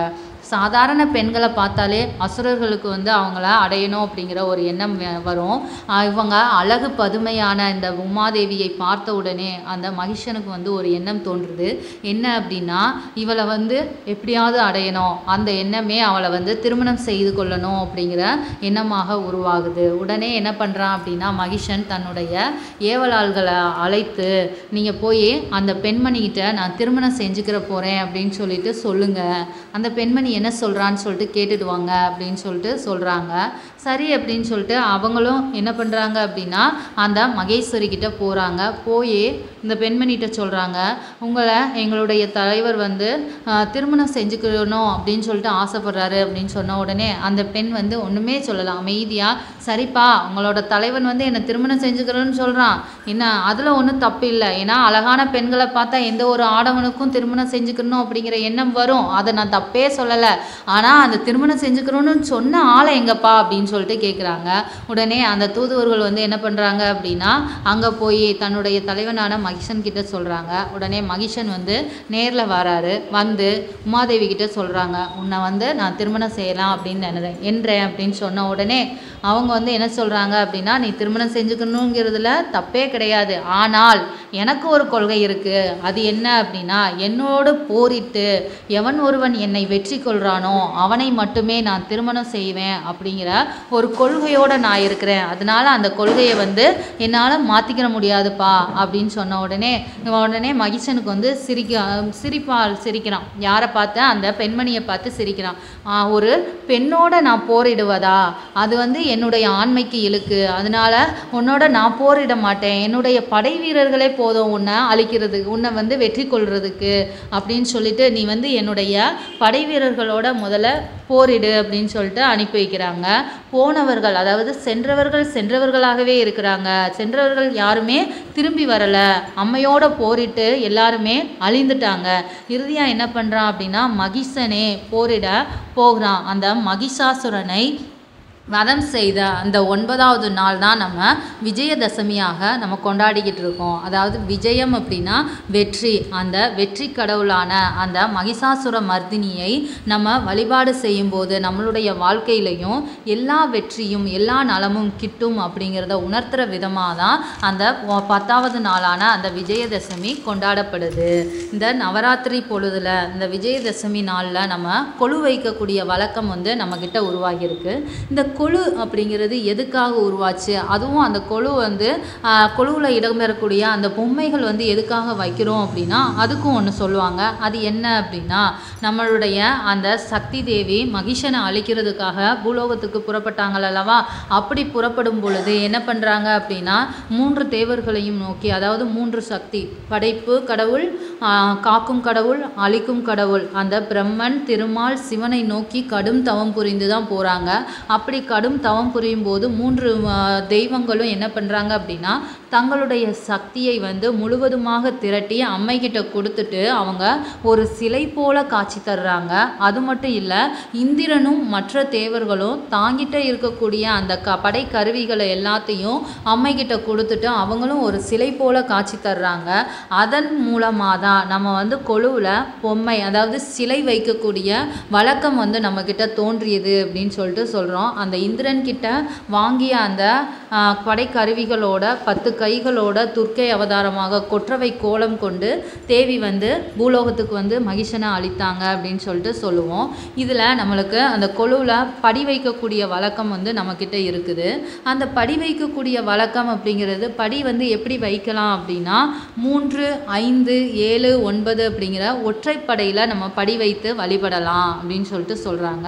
சாதாரண பெண்களை பார்த்தாலே அசுரர்களுக்கு வந்து அவங்கள அடையணும் அப்படிங்கிற ஒரு எண்ணம் வரும். இவங்க அழகு பதுமையான இந்த உமாதேவியை பார்த்த உடனே அந்த மகிஷனுக்கு வந்து ஒரு எண்ணம் தோன்றுது. என்ன அப்படின்னா இவளை வந்து எப்படியாவது அடையணும். அந்த எண்ணமே அவளை வந்து திருமணம் செய்து கொள்ளணும் அப்படிங்கிற எண்ணமாக உருவாகுது. உடனே என்ன பண்ணுறான் அப்படின்னா மகிஷன் தன்னுடைய ஏவலாள்களை அழைத்து நீங்கள் போய் அந்த பெண்மணிகிட்ட நான் திருமணம் செஞ்சுக்கிற போகிறேன் அப்படின்னு சொல்லிட்டு சொல்லுங்கள் அந்த பெண்மணி என்ன சொல்கிறான்னு சொல்லிட்டு கேட்டுடுவாங்க அப்படின்னு சொல்லிட்டு சொல்கிறாங்க சரி அப்படின்னு சொல்லிட்டு அவங்களும் என்ன பண்ணுறாங்க அப்படின்னா அந்த மகேஸ்வரி கிட்ட போகிறாங்க போய் இந்த பெண்மணிகிட்ட சொல்கிறாங்க உங்களை எங்களுடைய தலைவர் வந்து திருமணம் செஞ்சுக்கணும் அப்படின்னு சொல்லிட்டு ஆசைப்படுறாரு அப்படின்னு சொன்ன உடனே அந்த பெண் வந்து ஒன்றுமே சொல்லலாம் அமைதியாக சரிப்பா உங்களோட தலைவன் வந்து என்னை திருமணம் செஞ்சுக்கிறோன்னு சொல்கிறான் என்ன அதில் ஒன்றும் தப்பு இல்லை. ஏன்னா அழகான பெண்களை பார்த்தா எந்த ஒரு ஆடவனுக்கும் திருமணம் செஞ்சுக்கணும் அப்படிங்கிற எண்ணம் வரும். அதை நான் தப்பே சொல்லலை. ஆனால் அந்த திருமணம் செஞ்சுக்கணும்னு சொன்ன ஆளை எங்கப்பா? அப்படின்னு சொல்லி சொல்லிட்டு கேட்குறாங்க உடனே அந்த தூதுவர்கள் வந்து என்ன பண்ணுறாங்க அப்படின்னா அங்கே போய் தன்னுடைய தலைவனான மகிஷன் கிட்ட சொல்கிறாங்க உடனே மகிஷன் வந்து நேரில் வராரு. வந்து உமாதேவி கிட்ட சொல்கிறாங்க உன்னை வந்து நான் திருமணம் செய்யலாம் அப்படின்னு நினைறேன் என்றேன் அப்படின்னு சொன்ன உடனே அவங்க வந்து என்ன சொல்கிறாங்க அப்படின்னா நீ திருமணம் செஞ்சுக்கணுங்கிறதுல தப்பே கிடையாது. ஆனால் எனக்கு ஒரு கொள்கை இருக்குது அது என்ன அப்படின்னா என்னோடு போரிட்டு எவன் ஒருவன் என்னை வெற்றி கொள்கிறானோ அவனை மட்டுமே நான் திருமணம் செய்வேன் அப்படிங்கிற ஒரு கொள்கையோடு நான் இருக்கிறேன். அதனால அந்த கொள்கையை வந்து என்னால் மாற்றிக்கிற முடியாதுப்பா அப்படின்னு சொன்ன உடனே இவன் உடனே மகிஷனுக்கு வந்து சிரிக்க சிரிப்பால் சிரிக்கிறான். யாரை பார்த்து? அந்த பெண்மணியை பார்த்து சிரிக்கிறான். ஒரு பெண்ணோட நான் போரிடுவதா? அது வந்து என்னுடைய ஆண்மைக்கு இழுக்கு. அதனால உன்னோட நான் போரிட மாட்டேன். என்னுடைய படை வீரர்களே போதும். உன்னை அழிக்கிறதுக்கு உன்னை வந்து வெற்றி கொள்றதுக்கு அப்படின்னு சொல்லிட்டு நீ வந்து என்னுடைய படை வீரர்களோட முதல்ல போரிடு அப்படின்னு சொல்லிட்டு அனுப்பி வைக்கிறாங்க. போனவர்கள் அதாவது சென்றவர்கள் சென்றவர்களாகவே இருக்கிறாங்க. சென்றவர்கள் யாருமே திரும்பி வரலை. அம்மையோட போரிட்டு எல்லாருமே அழிந்துட்டாங்க. இறுதியாக என்ன பண்ணுறான் அப்படின்னா மகிஷனே போரிட போகிறான். அந்த மகிஷாசுரனை வதம் செய்த அந்த ஒன்பதாவது நாள் தான் நம்ம விஜயதசமியாக நம்ம கொண்டாடிக்கிட்டு இருக்கோம். அதாவது விஜயம் அப்படின்னா வெற்றி. அந்த வெற்றி கடவுளான அந்த மகிஷாசுர மர்தினியை நம்ம வழிபாடு செய்யும்போது நம்மளுடைய வாழ்க்கையிலையும் எல்லா வெற்றியும் எல்லா நலமும் கிட்டும் அப்படிங்கிறத உணர்த்துற விதமாக தான் அந்த பத்தாவது நாளான அந்த விஜயதசமி கொண்டாடப்படுது. இந்த நவராத்திரி பொழுதில் இந்த விஜயதசமி நாளில் நம்ம கொழு வைக்கக்கூடிய வழக்கம் வந்து நம்மக்கிட்ட உருவாகியிருக்கு. இந்த குழு அப்படிங்கிறது எதுக்காக உருவாச்சு? அதுவும் அந்த குழு வந்து குழுவில் இடம்பெறக்கூடிய அந்த பொம்மைகள் வந்து எதுக்காக வைக்கிறோம் அப்படின்னா அதுக்கும் ஒன்று சொல்லுவாங்க. அது என்ன அப்படின்னா நம்மளுடைய அந்த சக்தி தேவி மகிஷனை அழிக்கிறதுக்காக பூலோகத்துக்கு புறப்பட்டாங்கள் அல்லவா? அப்படி புறப்படும் பொழுது என்ன பண்ணுறாங்க அப்படின்னா மூன்று தேவர்களையும் நோக்கி அதாவது மூன்று சக்தி படைப்பு கடவுள் காக்கும் கடவுள் அழிக்கும் கடவுள் அந்த பிரம்மன் திருமால் சிவனை நோக்கி கடும் தவம் புரிந்து தான் போகிறாங்க அப்படி கடும் தவம் புரியும் போது மூன்று தெய்வங்களும் என்ன பண்ணுறாங்க அப்படின்னா தங்களுடைய சக்தியை வந்து முழுவதுமாக திரட்டி அம்மைக்கிட்ட கொடுத்துட்டு அவங்க ஒரு சிலை போல காட்சி தர்றாங்க. அது மட்டும் இல்லை இந்திரனும் மற்ற தேவர்களும் தாங்கிட்ட இருக்கக்கூடிய அந்த க படை கருவிகளை எல்லாத்தையும் அம்மைக்கிட்ட கொடுத்துட்டு அவங்களும் ஒரு சிலை போல காட்சி தர்றாங்க. அதன் மூலமாக தான் நம்ம வந்து கொலுவில் பொம்மை அதாவது சிலை வைக்கக்கூடிய வழக்கம் வந்து நம்மக்கிட்ட தோன்றியது அப்படின்னு சொல்லிட்டு சொல்கிறோம் அந்த இந்திரன்கிட்ட வாங்கிய அந்த படை படைக்கருவிகளோட பத்து கைகளோட துர்க்கை அவதாரமாக கொற்றவை கோலம் கொண்டு தேவி வந்து பூலோகத்துக்கு வந்து மகிஷனை அளித்தாங்க அப்படின்னு சொல்லிட்டு சொல்லுவோம். இதில் நம்மளுக்கு அந்த கொலுவில் படி வைக்கக்கூடிய வழக்கம் வந்து நம்மக்கிட்ட இருக்குது. அந்த படி வைக்கக்கூடிய வழக்கம் அப்படிங்கிறது படி வந்து எப்படி வைக்கலாம் அப்படின்னா மூன்று ஐந்து ஏழு ஒன்பது அப்படிங்கிற ஒற்றைப்படையில் நம்ம படி வைத்து வழிபடலாம் அப்படின்னு சொல்லிட்டு சொல்கிறாங்க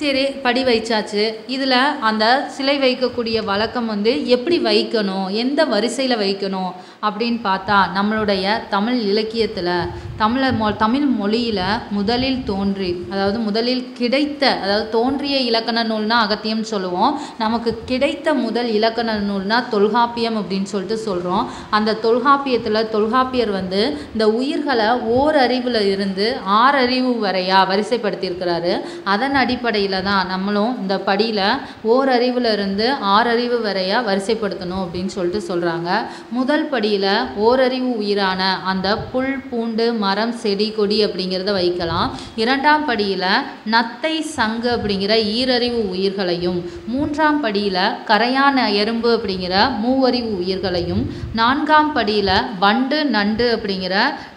சரி படி வைச்சாச்சு. இதில் அந்த சிலை வைக்கக்கூடிய வழக்கம் வந்து எப்படி வைக்கணும்? எந்த வரி வரிசையில் வைக்கணும். அப்படின்னு பார்த்தா நம்மளுடைய தமிழ் இலக்கியத்தில் தமிழ மொ தமிழ் மொழியில் முதலில் தோன்றி அதாவது முதலில் கிடைத்த அதாவது தோன்றிய இலக்கண நூல்னா அகத்தியம் சொல்லுவோம். நமக்கு கிடைத்த முதல் இலக்கண நூல்னா தொல்காப்பியம் அப்படின்னு சொல்லிட்டு சொல்கிறோம் அந்த தொல்காப்பியத்தில் தொல்காப்பியர் வந்து இந்த உயிர்களை ஓரறிவில் இருந்து ஆறறிவு வரையா வரிசைப்படுத்தியிருக்கிறாரு. அதன் அடிப்படையில் தான் நம்மளும் இந்த படியில் ஓரறிவில் இருந்து ஆறறிவு வரையா வரிசைப்படுத்தணும் அப்படின்னு சொல்லிட்டு சொல்கிறாங்க முதல் படி படியில் ஓரறிவு உயிரான அந்த புல் பூண்டு மரம் செடி கொடி அப்படிங்கிறத வைக்கலாம். இரண்டாம் படியில் நத்தை சங்கு அப்படிங்கிற ஈரறிவு உயிர்களையும் மூன்றாம் படியில் கரையான எறும்பு அப்படிங்கிற மூவறிவு உயிர்களையும் நான்காம் படியில் வண்டு நண்டு அப்படிங்கிற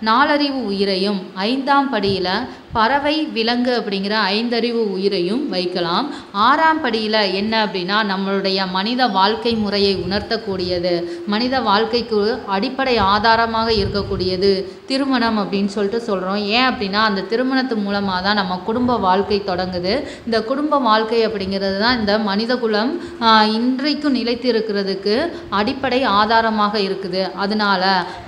நாலறிவு உயிரையும் ஐந்தாம் படியில் பறவை விலங்கு அப்படிங்கிற ஐந்தறிவு உயிரையும் வைக்கலாம். ஆறாம் படியில் என்ன அப்படின்னா நம்மளுடைய மனித வாழ்க்கை முறையை உணர்த்தக்கூடியது. மனித வாழ்க்கைக்கு அடிப்படை ஆதாரமாக இருக்கக்கூடியது திருமணம் அப்படின்னு சொல்லிட்டு சொல்கிறோம் ஏன் அப்படின்னா அந்த திருமணத்து மூலமாக தான் நம்ம குடும்ப வாழ்க்கை தொடங்குது. இந்த குடும்ப வாழ்க்கை அப்படிங்கிறது தான் இந்த மனித குலம் இன்றைக்கும் நிலைத்து இருக்கிறதுக்கு அடிப்படை ஆதாரமாக இருக்குது. அதனால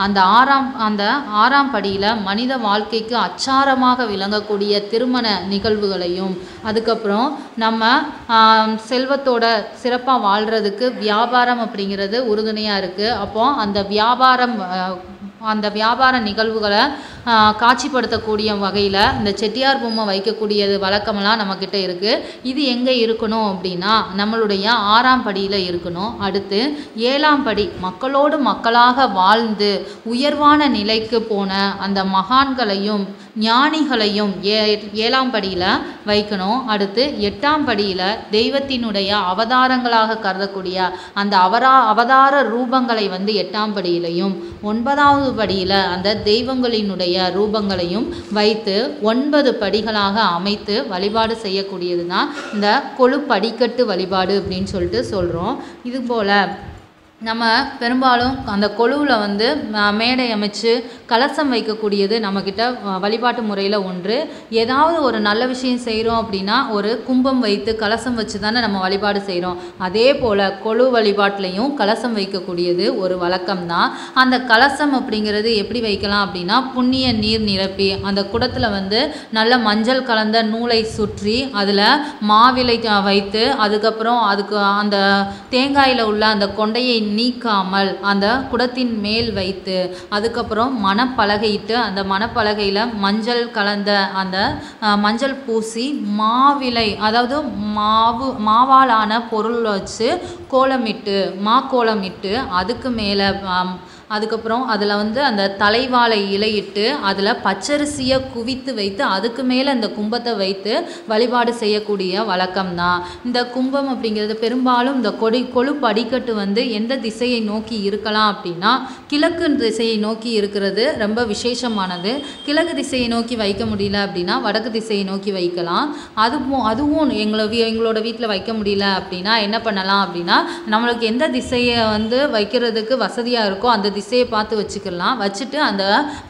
அந்த ஆறாம் அந்த ஆறாம் படியில் மனித வாழ்க்கைக்கு அச்சாரமாக வழங்கக்கூடிய திருமண நிகழ்வுகளையும். அதுக்கப்புறம் நம்ம செல்வத்தோட சிறப்பாக வாழ்கிறதுக்கு வியாபாரம் அப்படிங்கிறது உறுதுணையாக இருக்குது அப்போது அந்த வியாபாரம் அந்த வியாபார நிகழ்வுகளை காட்சிப்படுத்தக்கூடிய வகையில் இந்த செட்டியார் பொம்மை வைக்கக்கூடியது வழக்கமெல்லாம் நம்மக்கிட்ட இருக்குது இது எங்கே இருக்கணும் அப்படின்னா நம்மளுடைய ஆறாம் படியில் இருக்கணும். அடுத்து ஏழாம் படி மக்களோடு மக்களாக வாழ்ந்து உயர்வான நிலைக்கு போன அந்த மகான்களையும் ஞானிகளையும் ஏ ஏழாம் படியில் வைக்கணும். அடுத்து எட்டாம் படியில் தெய்வத்தினுடைய அவதாரங்களாக கருதக்கூடிய அந்த அவரா அவதார ரூபங்களை வந்து எட்டாம் படியிலையும் ஒன்பதாவது படியில் அந்த தெய்வங்களினுடைய ரூபங்களையும் வைத்து ஒன்பது படிகளாக அமைத்து வழிபாடு செய்யக்கூடியது தான் இந்த கொழு படிக்கட்டு வழிபாடு அப்படின்னு சொல்லிட்டு சொல்கிறோம் இது போல் நம்ம பெரும்பாலும் அந்த கொலுவில் வந்து ம- மேடை அமைச்சு கலசம் வைக்கக்கூடியது நம்மக்கிட்ட வழிபாட்டு முறையில் ஒன்று. ஏதாவது ஒரு நல்ல விஷயம் செய்கிறோம் அப்படின்னா ஒரு கும்பம் வைத்து கலசம் வச்சு தானே நம்ம வழிபாடு செய்கிறோம் அதே போல் கொழு வழிபாட்டிலையும் கலசம் வைக்கக்கூடியது ஒரு வழக்கம் தான் அந்த கலசம் அப்படிங்கிறது எப்படி வைக்கலாம் அப்படின்னா புண்ணிய நீர் நிரப்பி அந்த குடத்தில் வந்து நல்ல மஞ்சள் கலந்த நூலை சுற்றி அதில் மாவிலை வைத்து அதுக்கப்புறம் அதுக்கு அந்த தேங்காயில் உள்ள அந்த கொண்டையை நீக்காமல் அந்த குடத்தின் மேல் வைத்து அதுக்கப்புறம் மணப்பலகையிட்டு அந்த மணப்பலகையில் மஞ்சள் கலந்த அந்த மஞ்சள் பூசி மாவிலை அதாவது மாவு மாவாலான பொருள் வச்சு கோலமிட்டு மா கோலமிட்டு அதுக்கு மேலே அதுக்கப்புறம் அதில் வந்து அந்த தலைவாழை இலையிட்டு அதில் பச்சரிசியை குவித்து வைத்து அதுக்கு மேலே அந்த கும்பத்தை வைத்து வழிபாடு செய்யக்கூடிய வழக்கம் தான் இந்த கும்பம் அப்படிங்கிறது பெரும்பாலும் இந்த கொடி கொழு படிக்கட்டு வந்து எந்த திசையை நோக்கி இருக்கலாம் அப்படின்னா கிழக்கு திசையை நோக்கி இருக்கிறது ரொம்ப விசேஷமானது. கிழக்கு திசையை நோக்கி வைக்க முடியல அப்படின்னா வடக்கு திசையை நோக்கி வைக்கலாம். அதுவும் அதுவும் எங்களை வீ- எங்களோட வீட்டில் வைக்க முடியல அப்படின்னா என்ன பண்ணலாம் அப்படின்னா நம்மளுக்கு எந்த திசையை வந்து வைக்கிறதுக்கு வசதியாக இருக்கோ அந்த திசையை பார்த்து வச்சுக்கலாம். வச்சுட்டு அந்த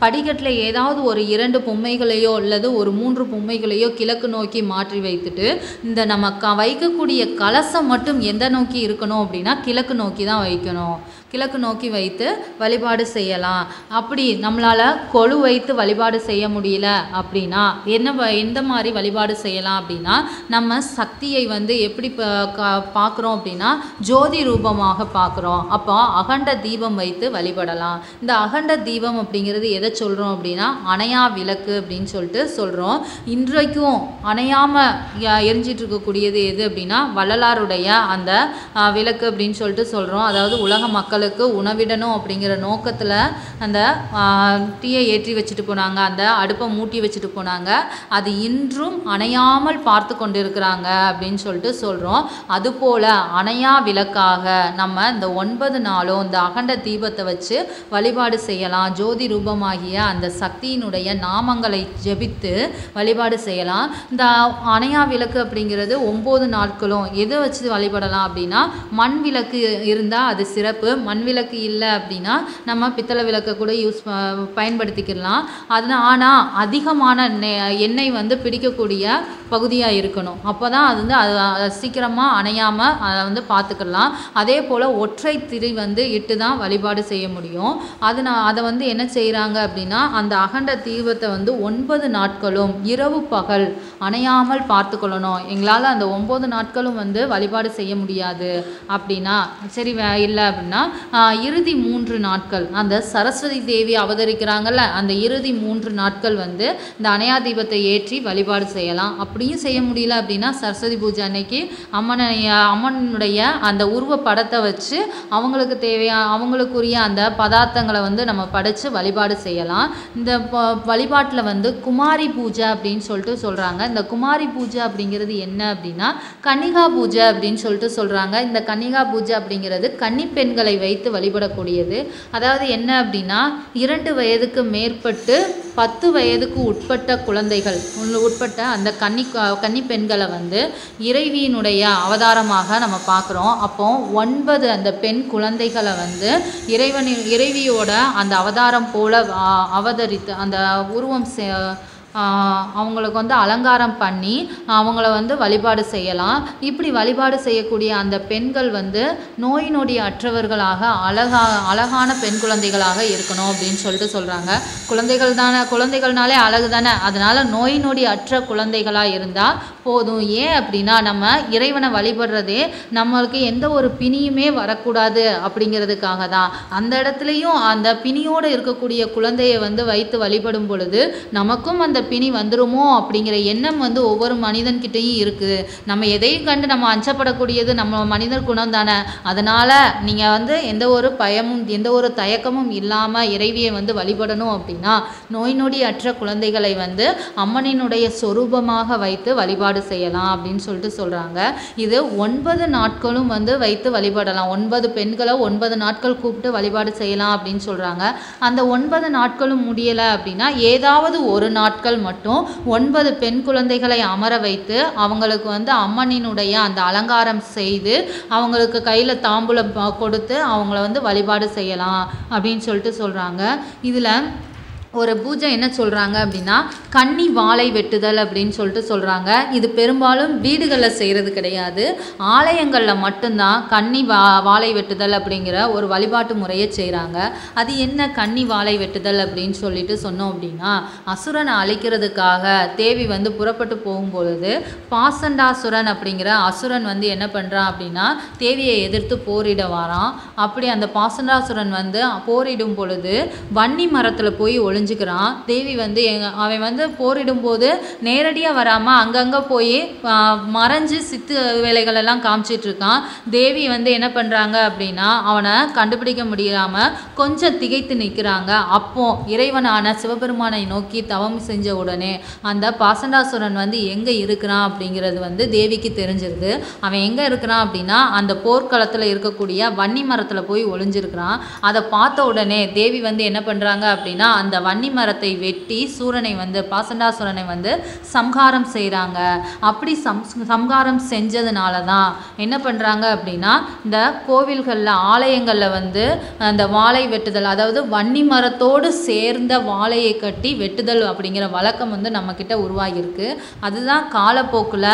படிக்கட்டில் ஏதாவது ஒரு இரண்டு பொம்மைகளையோ அல்லது ஒரு மூன்று பொம்மைகளையோ கிழக்கு நோக்கி மாற்றி வைத்துட்டு இந்த நம்ம க வைக்கக்கூடிய கலசம் மட்டும் எந்த நோக்கி இருக்கணும் அப்படின்னா கிழக்கு நோக்கி தான் வைக்கணும். கிழக்கு நோக்கி வைத்து வழிபாடு செய்யலாம். அப்படி நம்மளால் கொழு வைத்து வழிபாடு செய்ய முடியல அப்படின்னா என்ன வ- எந்த மாதிரி வழிபாடு செய்யலாம் அப்படின்னா நம்ம சக்தியை வந்து எப்படி பார்க்குறோம் அப்படின்னா ஜோதி ரூபமாக பார்க்குறோம். அப்போ அகண்ட தீபம் வைத்து வழிபடலாம். இந்த அகண்ட தீபம் அப்படிங்கிறது எதை சொல்கிறோம் அப்படின்னா அணையா விளக்கு அப்படின்னு சொல்லிட்டு சொல்கிறோம் இன்றைக்கும் அணையாமல் எரிஞ்சிட்டு இருக்கக்கூடியது எது அப்படின்னா வள்ளலாருடைய அந்த விளக்கு அப்படின்னு சொல்லிட்டு சொல்கிறோம் அதாவது உலக மக்கள் மக்களுக்கு உணவிடணும் அப்படிங்கிற நோக்கத்தில் அந்த தீயை ஏற்றி வச்சுட்டு போனாங்க. அந்த அடுப்பை மூட்டி வச்சுட்டு போனாங்க. அது இன்றும் அணையாமல் பார்த்து கொண்டிருக்கிறாங்க அப்படின்னு சொல்லிட்டு சொல்கிறோம் அதுபோல் அணையா விளக்காக நம்ம இந்த ஒன்பது நாளும் இந்த அகண்ட தீபத்தை வச்சு வழிபாடு செய்யலாம். ஜோதி ரூபமாகிய அந்த சக்தியினுடைய நாமங்களை ஜெபித்து வழிபாடு செய்யலாம். இந்த அணையா விளக்கு அப்படிங்கிறது ஒம்பது நாட்களும் எதை வச்சு வழிபடலாம் அப்படின்னா மண் விளக்கு இருந்தால் அது சிறப்பு. மண் விளக்கு இல்லை அப்படின்னா நம்ம பித்தளை விளக்கை கூட யூஸ் பயன்படுத்திக்கலாம். அது ஆனால் அதிகமான நெ- எண்ணெய் வந்து பிடிக்கக்கூடிய பகுதியாக இருக்கணும். அப்போ தான் அது வந்து அது சீக்கிரமாக அணையாமல் அதை வந்து பார்த்துக்கலாம் அதே போல் ஒற்றை திரி வந்து இட்டு தான் வழிபாடு செய்ய முடியும். அது நான் அதை வந்து என்ன செய்கிறாங்க அப்படின்னா அந்த அகண்ட தீபத்தை வந்து ஒன்பது நாட்களும் இரவு பகல் அணையாமல் பார்த்துக்கொள்ளணும். எங்களால் அந்த ஒம்பது நாட்களும் வந்து வழிபாடு செய்ய முடியாது அப்படின்னா சரி இல்லை அப்படின்னா இறுதி மூன்று நாட்கள். அந்த சரஸ்வதி தேவி அவதரிக்கிறாங்கல்ல அந்த இறுதி மூன்று நாட்கள் வந்து இந்த அணையா தீபத்தை ஏற்றி வழிபாடு செய்யலாம். அப்படியும் செய்ய முடியல அப்படின்னா சரஸ்வதி பூஜை அன்னைக்கு அம்மனை அம்மனுடைய அந்த உருவ படத்தை வச்சு அவங்களுக்கு தேவையான அவங்களுக்குரிய அந்த பதார்த்தங்களை வந்து நம்ம படைச்சு வழிபாடு செய்யலாம். இந்த வழிபாட்டில் வந்து குமாரி பூஜை அப்படின்னு சொல்லிட்டு சொல்கிறாங்க இந்த குமாரி பூஜை அப்படிங்கிறது என்ன அப்படின்னா கன்னிகா பூஜை அப்படின்னு சொல்லிட்டு சொல்கிறாங்க இந்த கன்னிகா பூஜை அப்படிங்கிறது கன்னி பெண்களை வைத்து வழிபடக்கூடியது. அதாவது என்ன அப்படின்னா இரண்டு வயதுக்கு மேற்பட்டு பத்து வயதுக்கு உட்பட்ட குழந்தைகள் உட்பட்ட அந்த கன்னி கன்னி பெண்களை வந்து இறைவியினுடைய அவதாரமாக நம்ம பார்க்குறோம். அப்போ ஒன்பது அந்த பெண் குழந்தைகளை வந்து இறைவனின் இறைவியோட அந்த அவதாரம் போல அவதரித்து அந்த உருவம் செ- அவங்களுக்கு வந்து அலங்காரம் பண்ணி அவங்கள வந்து வழிபாடு செய்யலாம். இப்படி வழிபாடு செய்யக்கூடிய அந்த பெண்கள் வந்து நோய் நொடி அற்றவர்களாக அழகா அழகான பெண் குழந்தைகளாக இருக்கணும் அப்படின்னு சொல்லிட்டு சொல்கிறாங்க குழந்தைகள் தானே குழந்தைகள்னாலே அழகு தானே. அதனால் நோய் நொடி அற்ற குழந்தைகளாக இருந்தால் போதும். ஏன் அப்படின்னா நம்ம இறைவனை வழிபடுறதே நம்மளுக்கு எந்த ஒரு பிணியுமே வரக்கூடாது அப்படிங்கிறதுக்காக தான். அந்த இடத்துலையும் அந்த பிணியோடு இருக்கக்கூடிய குழந்தையை வந்து வைத்து வழிபடும் பொழுது நமக்கும் அந்த பிணி வந்துருமோ அப்படிங்கிற எண்ணம் வந்து ஒவ்வொரு மனிதன்கிட்டயும் இருக்குது நம்ம எதையும் கண்டு நம்ம அஞ்சப்படக்கூடியது நம்ம மனிதர் குணம் தானே. அதனால் நீங்கள் வந்து எந்த ஒரு பயமும் எந்த ஒரு தயக்கமும் இல்லாமல் இறைவியை வந்து வழிபடணும் அப்படின்னா நோய் நொடி அற்ற குழந்தைகளை வந்து அம்மனினுடைய சொரூபமாக வைத்து வழிபாடு செய்யலாம் அப்படின்னு சொல்லிட்டு சொல்கிறாங்க இது ஒன்பது நாட்களும் வந்து வைத்து வழிபடலாம். ஒன்பது பெண்களை ஒன்பது நாட்கள் கூப்பிட்டு வழிபாடு செய்யலாம் அப்படின்னு சொல்கிறாங்க அந்த ஒன்பது நாட்களும் முடியலை அப்படின்னா ஏதாவது ஒரு நாட்கள் மட்டும் ஒன்பது பெண் குழந்தைகளை அமர வைத்து அவங்களுக்கு வந்து அம்மனினுடைய அந்த அலங்காரம் செய்து அவங்களுக்கு கையில் தாம்பூலம் கொடுத்து அவங்கள வந்து வழிபாடு செய்யலாம் அப்படின்னு சொல்லிட்டு சொல்கிறாங்க இதில் ஒரு பூஜை என்ன சொல்கிறாங்க அப்படின்னா கன்னி வாழை வெட்டுதல் அப்படின்னு சொல்லிட்டு சொல்கிறாங்க இது பெரும்பாலும் வீடுகளில் செய்கிறது கிடையாது. ஆலயங்களில் மட்டும்தான் கன்னி வா வாழை வெட்டுதல் அப்படிங்கிற ஒரு வழிபாட்டு முறையை செய்கிறாங்க அது என்ன கன்னி வாழை வெட்டுதல் அப்படின்னு சொல்லிட்டு சொன்னோம் அப்படின்னா அசுரனை அழிக்கிறதுக்காக தேவி வந்து புறப்பட்டு போகும்பொழுது பாசண்டாசுரன் அப்படிங்கிற அசுரன் வந்து என்ன பண்ணுறான் அப்படின்னா தேவியை எதிர்த்து போரிட வாரான். அப்படி அந்த பாசண்டாசுரன் வந்து போரிடும் பொழுது வன்னி மரத்தில் போய் ஒளிஞ்சுக்கிறான் தேவி வந்து எங்க அவன் வந்து போரிடும்போது நேரடியாக வராமல் அங்கங்கே போய் மறைஞ்சு சித்து வேலைகள் எல்லாம் காமிச்சிட்டு இருக்கான். தேவி வந்து என்ன பண்ணுறாங்க அப்படின்னா அவனை கண்டுபிடிக்க முடியாமல் கொஞ்சம் திகைத்து நிற்கிறாங்க அப்போ இறைவனான சிவபெருமானை நோக்கி தவம் செஞ்ச உடனே அந்த பாசண்டாசுரன் வந்து எங்கே இருக்கிறான் அப்படிங்கிறது வந்து தேவிக்கு தெரிஞ்சிருது. அவன் எங்கே இருக்கிறான் அப்படின்னா அந்த போர்க்களத்தில் இருக்கக்கூடிய வன்னி மரத்தில் போய் ஒளிஞ்சிருக்கிறான். அதை பார்த்த உடனே தேவி வந்து என்ன பண்ணுறாங்க அப்படின்னா அந்த வன்னி மரத்தை வெட்டி சூரனை வந்து பாசண்டாசுரனை வந்து சம்ஹாரம் செய்கிறாங்க அப்படி சம் சம்ஹாரம் செஞ்சதுனால தான் என்ன பண்ணுறாங்க அப்படின்னா இந்த கோவில்களில் ஆலயங்களில் வந்து அந்த வாழை வெட்டுதல் அதாவது வன்னி மரத்தோடு சேர்ந்த வாழையை கட்டி வெட்டுதல் அப்படிங்கிற வழக்கம் வந்து நம்மக்கிட்ட உருவாகியிருக்கு. அதுதான் காலப்போக்கில்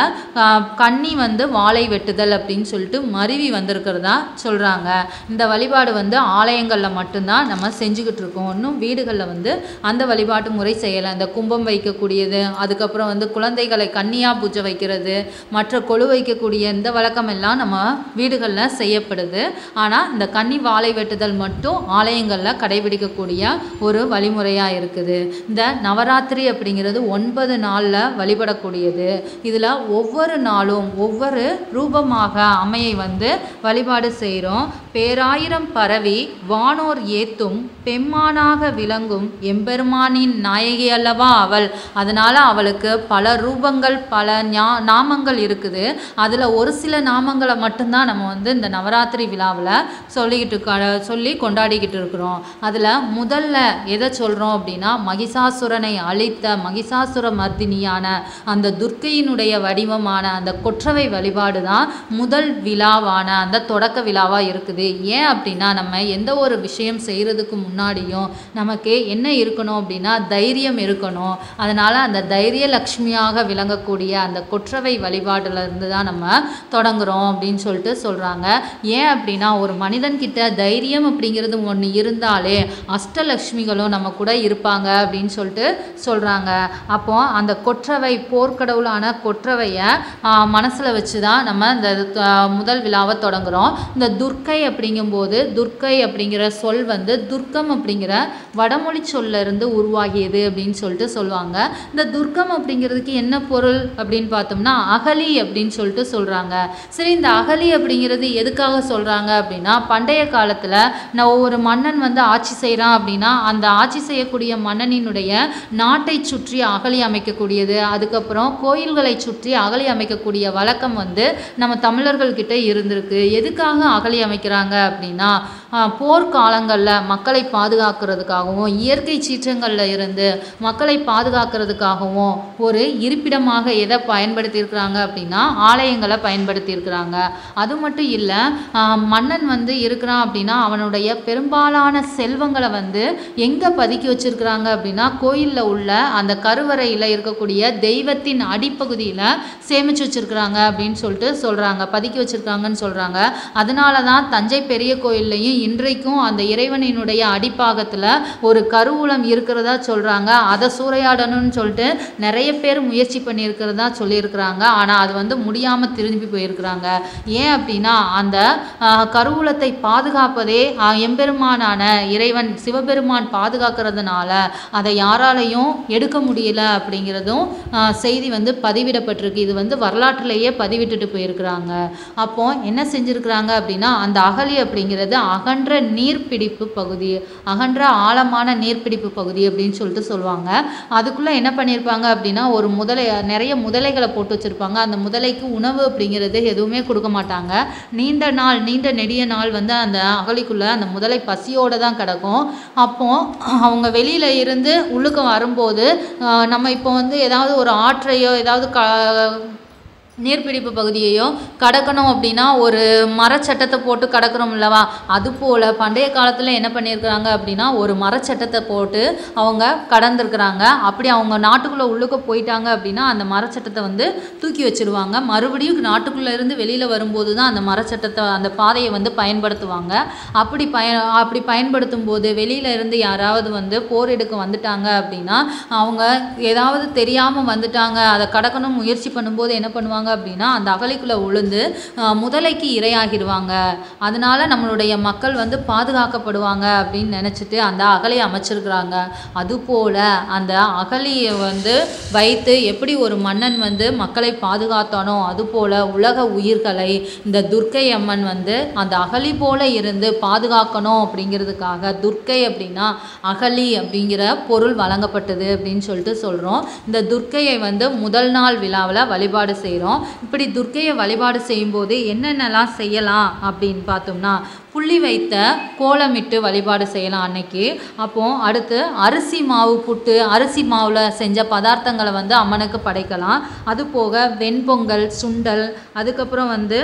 கன்னி வந்து வாழை வெட்டுதல் அப்படின்னு சொல்லிட்டு மருவி வந்திருக்கிறதா சொல்கிறாங்க இந்த வழிபாடு வந்து ஆலயங்களில் மட்டும்தான் நம்ம செஞ்சுக்கிட்டு இருக்கோம். இன்னும் வீடுகளில் வந்து அந்த வழிபாட்டு முறை செய்யலை. இந்த கும்பம் வைக்கக்கூடியது அதுக்கப்புறம் வந்து குழந்தைகளை கண்ணியாக பூஜை வைக்கிறது மற்ற கொழு வைக்கக்கூடிய இந்த வழக்கமெல்லாம் நம்ம வீடுகளில் செய்யப்படுது. ஆனால் இந்த கன்னி வாழை வெட்டுதல் மட்டும் ஆலயங்களில் கடைபிடிக்கக்கூடிய ஒரு வழிமுறையாக இருக்குது. இந்த நவராத்திரி அப்படிங்கிறது ஒன்பது நாளில் வழிபடக்கூடியது. இதில் ஒவ்வொரு நாளும் ஒவ்வொரு ரூபமாக அம்மையை வந்து வழிபாடு செய்கிறோம் பேராயிரம் பரவி வானோர் ஏத்தும் பெம்மானாக விளங்கும் எம்பெருமானின் நாயகி அல்லவா அவள். அதனால் அவளுக்கு பல ரூபங்கள் பல ஞா நாமங்கள் இருக்குது. அதில் ஒரு சில நாமங்களை மட்டும்தான் நம்ம வந்து இந்த நவராத்திரி விழாவில் சொல்லிக்கிட்டு க சொல்லி கொண்டாடிக்கிட்டு இருக்கிறோம். அதில் முதல்ல எதை சொல்கிறோம் அப்படின்னா மகிஷாசுரனை அழித்த மகிஷாசுர மர்தினியான அந்த துர்க்கையினுடைய வடிவமான அந்த கொற்றவை வழிபாடு தான் முதல் விழாவான அந்த தொடக்க விழாவாக இருக்குது. ஏன் அப்படின்னா நம்ம எந்த ஒரு விஷயம் செய்கிறதுக்கு முன்னாடியும் நமக்கு என்ன இருக்கணும் அப்படின்னா தைரியம் இருக்கணும். அதனால் அந்த தைரிய லக்ஷ்மியாக விளங்கக்கூடிய அந்த கொற்றவை வழிபாடுல இருந்து தான் நம்ம தொடங்குறோம் அப்படின்னு சொல்லிட்டு சொல்கிறாங்க ஏன் அப்படின்னா ஒரு மனிதன்கிட்ட தைரியம் அப்படிங்கிறது ஒன்று இருந்தாலே அஷ்டலக்ஷ்மிகளும் நம்ம கூட இருப்பாங்க அப்படின்னு சொல்லிட்டு சொல்கிறாங்க அப்போ அந்த கொற்றவை போர்க்கடவுளான கொற்றவையை மனசில் வச்சு தான் நம்ம இந்த முதல் விழாவை தொடங்குறோம். இந்த துர்க்கை அப்படிங்கும்போது துர்க்கை அப்படிங்கிற சொல் வந்து துர்க்கம் அப்படிங்கிற வடமொழி சொல்லிருந்து உருவாகியது அப்படின்னு சொல்லிட்டு சொல்லுவாங்க. இந்த துர்க்கம் அப்படிங்கிறதுக்கு என்ன பொருள் அப்படின்னு பார்த்தோம்னா அகலி அப்படின்னு சொல்லிட்டு சொல்கிறாங்க சரி இந்த அகலி அப்படிங்கிறது எதுக்காக சொல்கிறாங்க அப்படின்னா பண்டைய காலத்தில் நான் ஒரு மன்னன் வந்து ஆட்சி செய்கிறான் அப்படின்னா அந்த ஆட்சி செய்யக்கூடிய மன்னனினுடைய நாட்டை சுற்றி அகழி அமைக்கக்கூடியது. அதுக்கப்புறம் கோயில்களை சுற்றி அகழி அமைக்கக்கூடிய வழக்கம் வந்து நம்ம தமிழர்கள்கிட்ட இருந்திருக்கு. எதுக்காக அகழி அமைக்கிறாங்க அப்படின்னா போர்க்காலங்களில் மக்களை பாதுகாக்கிறதுக்காகவும் இயற்கை சீற்றங்களில் இருந்து மக்களை பாதுகாக்கிறதுக்காகவும் ஒரு இருப்பிடமாக எதை பயன்படுத்தியிருக்கிறாங்க அப்படின்னா ஆலயங்களை பயன்படுத்தியிருக்கிறாங்க. அது மட்டும் இல்லை மன்னன் வந்து இருக்கிறான் அப்படின்னா அவனுடைய பெரும்பாலான செல்வங்களை வந்து எங்கே பதுக்கி வச்சுருக்கிறாங்க அப்படின்னா கோயிலில் உள்ள அந்த கருவறையில் இருக்கக்கூடிய தெய்வத்தின் அடிப்பகுதியில் சேமிச்சு வச்சிருக்கிறாங்க அப்படின்னு சொல்லிட்டு சொல்கிறாங்க பதுக்கி வச்சுருக்காங்கன்னு சொல்கிறாங்க அதனால தான் தஞ்சை பெரிய கோயில்லையும் இன்றைக்கும் அந்த இறைவனினுடைய அடிப்பாகத்தில் ஒரு கருவூலம் இருக்கிறதா சொல்கிறாங்க அதை சூறையாடணும்னு சொல்லிட்டு நிறைய பேர் முயற்சி பண்ணியிருக்கிறதா சொல்லியிருக்கிறாங்க. ஆனால் அது வந்து முடியாமல் திரும்பி போயிருக்கிறாங்க. ஏன் அப்படின்னா அந்த கருவூலத்தை பாதுகாப்பதே எம்பெருமானான இறைவன் சிவபெருமான் பாதுகாக்கிறதுனால அதை யாராலையும் எடுக்க முடியல அப்படிங்கிறதும் செய்தி வந்து பதிவிடப்பட்டிருக்கு. இது வந்து வரலாற்றிலேயே பதிவிட்டுட்டு போயிருக்கிறாங்க. அப்போ என்ன செஞ்சிருக்கிறாங்க அப்படின்னா அந்த அகலி அப்படிங்கிறது அகன்ற நீர்பிடிப்பு பகுதி. அகன்ற ஆழமான நீர்பிடிப்பு பகுதி அப்படின்னு சொல்லிட்டு சொல்லுவாங்க. அதுக்குள்ளே என்ன பண்ணியிருப்பாங்க அப்படின்னா ஒரு முதலை நிறைய முதலைகளை போட்டு வச்சுருப்பாங்க. அந்த முதலைக்கு உணவு அப்படிங்கிறது எதுவுமே கொடுக்க மாட்டாங்க. நீண்ட நாள் நீண்ட நெடிய நாள் வந்து அந்த அகழிக்குள்ளே அந்த முதலை பசியோடு தான் கிடக்கும். அப்போது அவங்க வெளியில் இருந்து உள்ளுக்கு வரும்போது நம்ம இப்போ வந்து ஏதாவது ஒரு ஆற்றையோ ஏதாவது க நீர்பிடிப்பு பகுதியையும் கடக்கணும் அப்படின்னா ஒரு மரச்சட்டத்தை போட்டு கடக்கிறோம் இல்லவா? அதுபோல் பண்டைய காலத்தில் என்ன பண்ணியிருக்கிறாங்க அப்படின்னா ஒரு மரச்சட்டத்தை போட்டு அவங்க கடந்திருக்கிறாங்க. அப்படி அவங்க நாட்டுக்குள்ளே உள்ளுக்க போயிட்டாங்க அப்படின்னா அந்த மரச்சட்டத்தை வந்து தூக்கி வச்சிருவாங்க. மறுபடியும் நாட்டுக்குள்ளே இருந்து வெளியில் வரும்போது தான் அந்த மரச்சட்டத்தை அந்த பாதையை வந்து பயன்படுத்துவாங்க. அப்படி பய அப்படி பயன்படுத்தும் போது வெளியில இருந்து யாராவது வந்து போர் எடுக்க வந்துட்டாங்க அப்படின்னா அவங்க ஏதாவது தெரியாமல் வந்துட்டாங்க. அதை கடக்கணும் முயற்சி பண்ணும்போது என்ன பண்ணுவாங்க? அப்படின்னா அந்த அகழிக்குள்ளே உளுந்து முதலைக்கு இரையாகிடுவாங்க அதனால நம்மளுடைய மக்கள் வந்து பாதுகாக்கப்படுவாங்க அப்படின்னு நினச்சிட்டு அந்த அகழியை அமைச்சிருக்கிறாங்க. அதுபோல் அந்த அகழியை வந்து வைத்து எப்படி ஒரு மன்னன் வந்து மக்களை பாதுகாத்தானோ அதுபோல் உலக உயிர்களை இந்த துர்க்கை அம்மன் வந்து அந்த அகழி போல இருந்து பாதுகாக்கணும் அப்படிங்கிறதுக்காக துர்க்கை அப்படின்னா அகழி அப்படிங்கிற பொருள் வழங்கப்பட்டது அப்படின்னு சொல்லிட்டு சொல்கிறோம் இந்த துர்க்கையை வந்து முதல் நாள் விழாவில் வழிபாடு செய்கிறோம் இப்படி துர்க்கையை வழிபாடு செய்யும்போது என்னென்னலாம் செய்யலாம் அப்படின்னு பார்த்தோம்னா புள்ளி வைத்த கோலமிட்டு வழிபாடு செய்யலாம் அன்னைக்கு. அப்போ அடுத்து அரிசி மாவு புட்டு அரிசி மாவில் செஞ்ச பதார்த்தங்களை வந்து அம்மனுக்கு படைக்கலாம். அது போக வெண்பொங்கல் சுண்டல் அதுக்கப்புறம் வந்து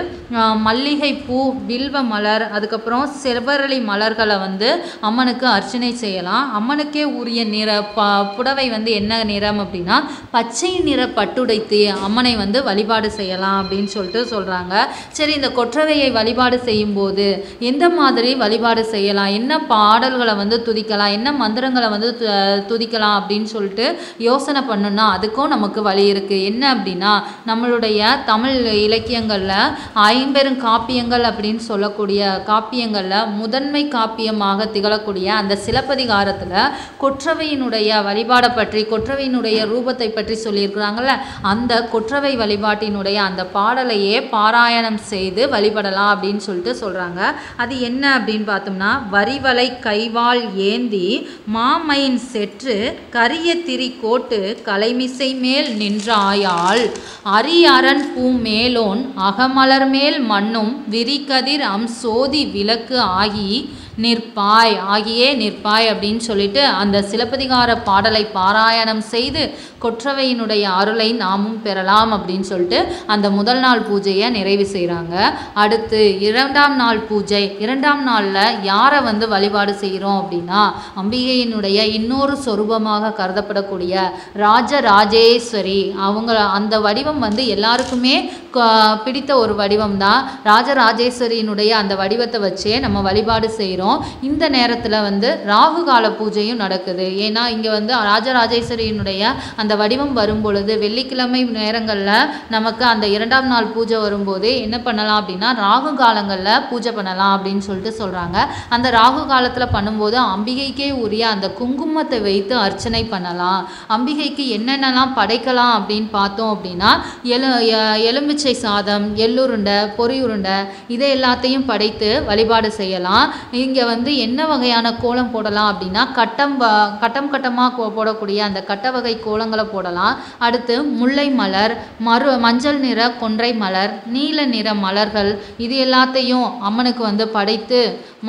மல்லிகை பூ வில்வ மலர் அதுக்கப்புறம் செவ்வரளி மலர்களை வந்து அம்மனுக்கு அர்ச்சனை செய்யலாம். அம்மனுக்கே உரிய நிற ப புடவை வந்து என்ன நிறம் அப்படின்னா பச்சை நிற பட்டுடைத்து அம்மனை வந்து வழிபாடு செய்யலாம் அப்படின்னு சொல்லிட்டு சொல்கிறாங்க சரி இந்த கொற்றவையை வழிபாடு செய்யும்போது எந்த மாதிரி வழிபாடு செய்யலாம்? என்ன பாடல்களை வந்து துதிக்கலாம்? என்ன மந்திரங்களை வந்து து- துதிக்கலாம் அப்படின்னு சொல்லிட்டு யோசனை பண்ணணும்னா அதுக்கும் நமக்கு வழி இருக்குது என்ன அப்படின்னா நம்மளுடைய தமிழ் இலக்கியங்களில் ஐம்பெரும் காப்பியங்கள் அப்படின்னு சொல்லக்கூடிய காப்பியங்களில் முதன்மை காப்பியமாக திகழக்கூடிய அந்த சிலப்பதிகாரத்தில் கொற்றவையினுடைய வழிபாடை பற்றி கொற்றவையினுடைய ரூபத்தை பற்றி சொல்லியிருக்கிறாங்கல்ல அந்த கொற்றவை வழிபாட்டினுடைய அந்த பாடலையே பாராயணம் செய்து வழிபடலாம் அப்படின்னு சொல்லிட்டு சொல்கிறாங்க அது என்ன அப்படின்னு பார்த்தோம்னா வரிவலை கைவாள் ஏந்தி மாமையின் செற்று கரிய திரி கோட்டு கலைமிசை மேல் நின்றாயாள். அரியரண் பூ மேலோன் அகமலர் மேல் மண்ணும் விரிகதிர் அம் சோதி விளக்கு ஆகி நிற்பாய் ஆகியே நிற்பாய் அப்படின்னு சொல்லிட்டு அந்த சிலப்பதிகார பாடலை பாராயணம் செய்து கொற்றவையினுடைய அருளை நாமும் பெறலாம் அப்படின்னு சொல்லிட்டு அந்த முதல் நாள் பூஜையை நிறைவு செய்கிறாங்க அடுத்து இரண்டாம் நாள் பூஜை. இரண்டாம் நாளில் யாரை வந்து வழிபாடு செய்கிறோம் அப்படின்னா அம்பிகையினுடைய இன்னொரு சொரூபமாக கருதப்படக்கூடிய ராஜராஜேஸ்வரி. அவங்க அந்த வடிவம் வந்து எல்லாருக்குமே க- பிடித்த ஒரு வடிவம் தான். ராஜராஜேஸ்வரியினுடைய அந்த வடிவத்தை வச்சே நம்ம வழிபாடு செய்கிறோம் இந்த நேரத்தில் வந்து ராகு கால பூஜையும் நடக்குது. ஏன்னா இங்கே வந்து ராஜராஜேஸ்வரியினுடைய அந்த வடிவம் வரும் பொழுது வெள்ளிக்கிழமை நேரங்களில் நமக்கு அந்த இரண்டாம் நாள் பூஜை வரும்போது என்ன பண்ணலாம் அப்படின்னா ராகு காலங்களில் பூஜை பண்ணலாம் அப்படின்னு சொல்லிட்டு சொல்கிறாங்க அந்த ராகு காலத்தில் பண்ணும்போது அம்பிகைக்கே உரிய அந்த குங்குமத்தை வைத்து அர்ச்சனை பண்ணலாம். அம்பிகைக்கு என்னென்னலாம் படைக்கலாம் அப்படின்னு பார்த்தோம் அப்படின்னா எலு எலுமிச்சை சாதம் எள்ளுருண்டை பொரியுருண்டை இதை எல்லாத்தையும் படைத்து வழிபாடு செய்யலாம். இங்கே வந்து என்ன வகையான கோலம் போடலாம் அப்படின்னா கட்டம் கட்டம் கட்டமாக போடக்கூடிய அந்த கட்ட வகை கோலங்களை போடலாம். அடுத்து முல்லை மலர் மறு மஞ்சள் நிற கொன்றை மலர் நீல நிற மலர்கள் இது எல்லாத்தையும் அம்மனுக்கு வந்து படைத்து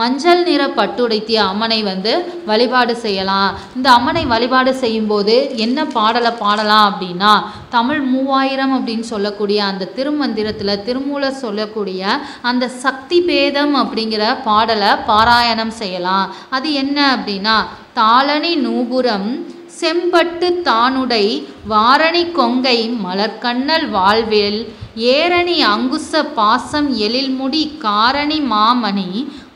மஞ்சள் நிற பட்டுடைத்திய அம்மனை வந்து வழிபாடு செய்யலாம். இந்த அம்மனை வழிபாடு செய்யும்போது என்ன பாடலை பாடலாம் அப்படின்னா தமிழ் மூவாயிரம் அப்படின்னு சொல்லக்கூடிய அந்த திருமந்திரத்தில் திருமூல சொல்லக்கூடிய அந்த சக்தி பேதம் அப்படிங்கிற பாடலை பாராயணம் செய்யலாம். அது என்ன அப்படின்னா தாளணி நூபுரம் செம்பட்டு தானுடை வாரணி கொங்கை மலர்கண்ணல் வாழ்வில் ஏரணி அங்குச பாசம் எழில்முடி காரணி மாமணி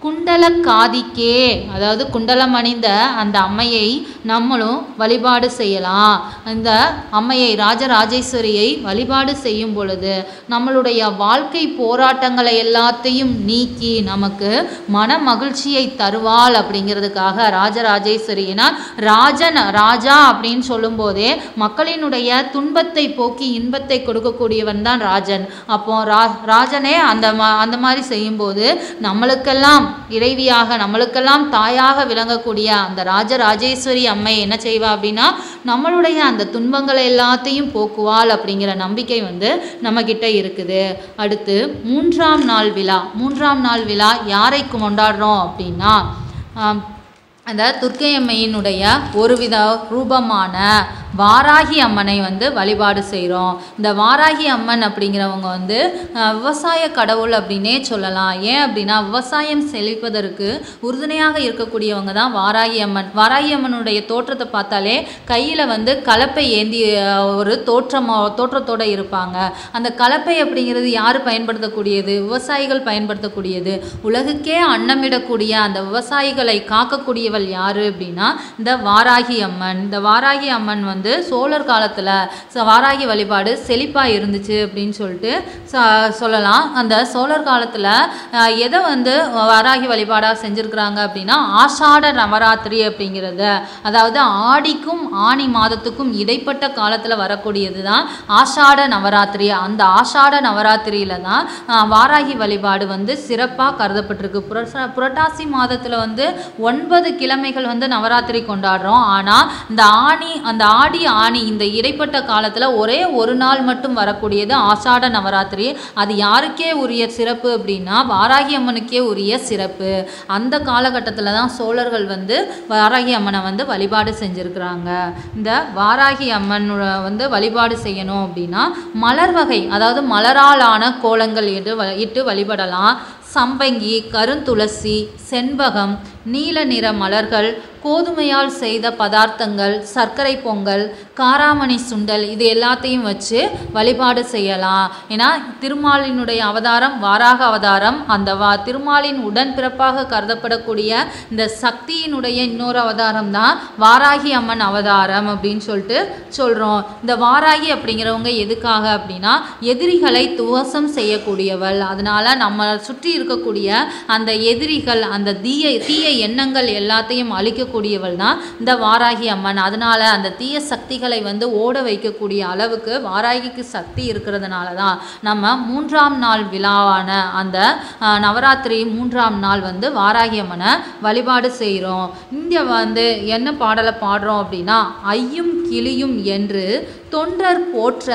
குண்டலக்காதிக்கே அதாவது குண்டலம் அணிந்த அந்த அம்மையை நம்மளும் வழிபாடு செய்யலாம். இந்த அம்மையை ராஜராஜேஸ்வரியை வழிபாடு செய்யும் பொழுது நம்மளுடைய வாழ்க்கை போராட்டங்களை எல்லாத்தையும் நீக்கி நமக்கு மன மகிழ்ச்சியை தருவாள் அப்படிங்கிறதுக்காக ராஜராஜேஸ்வரியினால் ராஜன் ராஜா அப்படின்னு சொல்லும்போதே மக்களினுடைய துன்பத்தை போக்கி இன்பத்தை கொடுக்கக்கூடியவன் தான் ராஜன். அப்போ ரா ராஜனே அந்த அந்த மாதிரி செய்யும்போது நம்மளுக்கெல்லாம் இறைவியாக நம்மளுக்கெல்லாம் தாயாக விளங்கக்கூடிய அந்த ராஜராஜேஸ்வரி அம்மை என்ன செய்வா அப்படின்னா நம்மளுடைய அந்த துன்பங்களை எல்லாத்தையும் போக்குவாள் அப்படிங்கிற நம்பிக்கை வந்து நம்மக்கிட்ட இருக்குது. அடுத்து மூன்றாம் நாள் விழா. மூன்றாம் நாள் விழா யாரை கொண்டாடுறோம் அப்படின்னா அந்த துர்க்கையம்மையினுடைய ஒரு வித ரூபமான வாராகி அம்மனை வந்து வழிபாடு செய்கிறோம் இந்த வாராகி அம்மன் அப்படிங்கிறவங்க வந்து விவசாய கடவுள் அப்படின்னே சொல்லலாம். ஏன் அப்படின்னா விவசாயம் செழிப்பதற்கு உறுதுணையாக இருக்கக்கூடியவங்க தான் வாராகி அம்மன். வாராகி அம்மனுடைய தோற்றத்தை பார்த்தாலே கையில் வந்து கலப்பை ஏந்தி ஒரு தோற்றமோ தோற்றத்தோடு இருப்பாங்க. அந்த கலப்பை அப்படிங்கிறது யார் பயன்படுத்தக்கூடியது? விவசாயிகள் பயன்படுத்தக்கூடியது. உலகுக்கே அன்னமிடக்கூடிய அந்த விவசாயிகளை காக்கக்கூடியவள் யார் அப்படின்னா இந்த வாராகி அம்மன். இந்த வாராகி அம்மன் வந்து சோழர் காலத்தில் வாராகி வழிபாடு செழிப்பாக இருந்துச்சு அப்படின்னு சொல்லிட்டு ச- சொல்லலாம். அந்த சோழர் காலத்தில் எதை வந்து வாராகி வழிபாடாக செஞ்சுருக்கிறாங்க அப்படின்னா ஆஷாட நவராத்திரி அப்படிங்கிறது. அதாவது ஆடிக்கும் ஆனி மாதத்துக்கும் இடைப்பட்ட காலத்தில் வரக்கூடியது தான் ஆஷாட நவராத்திரி. அந்த ஆஷாட நவராத்திரியில தான் வாராகி வழிபாடு வந்து சிறப்பாக கருதப்பட்டிருக்கு. புரச புரட்டாசி மாதத்தில் வந்து ஒன்பது கிழமைகள் வந்து நவராத்திரி கொண்டாடுறோம். ஆனால் இந்த ஆணி அந்த ஆடி ஆடி ஆணி. இந்த இடைப்பட்ட காலத்தில் ஒரே ஒரு நாள் மட்டும் வரக்கூடியது ஆஷாட நவராத்திரி. அது யாருக்கே உரிய சிறப்பு அப்படின்னா வாராகி அம்மனுக்கே உரிய சிறப்பு. அந்த காலகட்டத்தில் தான் சோழர்கள் வந்து வாராகி அம்மனை வந்து வழிபாடு செஞ்சுருக்கிறாங்க. இந்த வாராகி அம்மன் வந்து வழிபாடு செய்யணும் அப்படின்னா மலர் வகை அதாவது மலராலான கோலங்கள் இட்டு இட்டு வழிபடலாம். சம்பங்கி கருந்துளசி செண்பகம் நீல நிற மலர்கள் கோதுமையால் செய்த பதார்த்தங்கள் சர்க்கரை பொங்கல் காராமணி சுண்டல் இது எல்லாத்தையும் வச்சு வழிபாடு செய்யலாம். ஏன்னா திருமாலினுடைய அவதாரம் வாராக அவதாரம். அந்த வா திருமாலின் உடன்பிறப்பாக கருதப்படக்கூடிய இந்த சக்தியினுடைய இன்னொரு அவதாரம் தான் வாராகி அம்மன் அவதாரம் அப்படின்னு சொல்லிட்டு சொல்கிறோம் இந்த வாராகி அப்படிங்கிறவங்க எதுக்காக அப்படின்னா எதிரிகளை துவசம் செய்யக்கூடியவள். அதனால் நம்ம சுற்றி இருக்கக்கூடிய அந்த எதிரிகள் அந்த தீய தீய எண்ணங்கள் எல்லாத்தையும் அழிக்கக்கூடியவள் தான் இந்த வாராகி அம்மன். அதனால் அந்த தீய சக்திகளை வந்து ஓட வைக்கக்கூடிய அளவுக்கு வாராகிக்கு சக்தி இருக்கிறதுனால தான் நம்ம மூன்றாம் நாள் விழாவான அந்த நவராத்திரி மூன்றாம் நாள் வந்து வாராகி அம்மனை வழிபாடு செய்கிறோம் இங்கே வந்து என்ன பாடலை பாடுறோம் அப்படின்னா ஐயும் கிளியும் என்று தொண்டர் போற்ற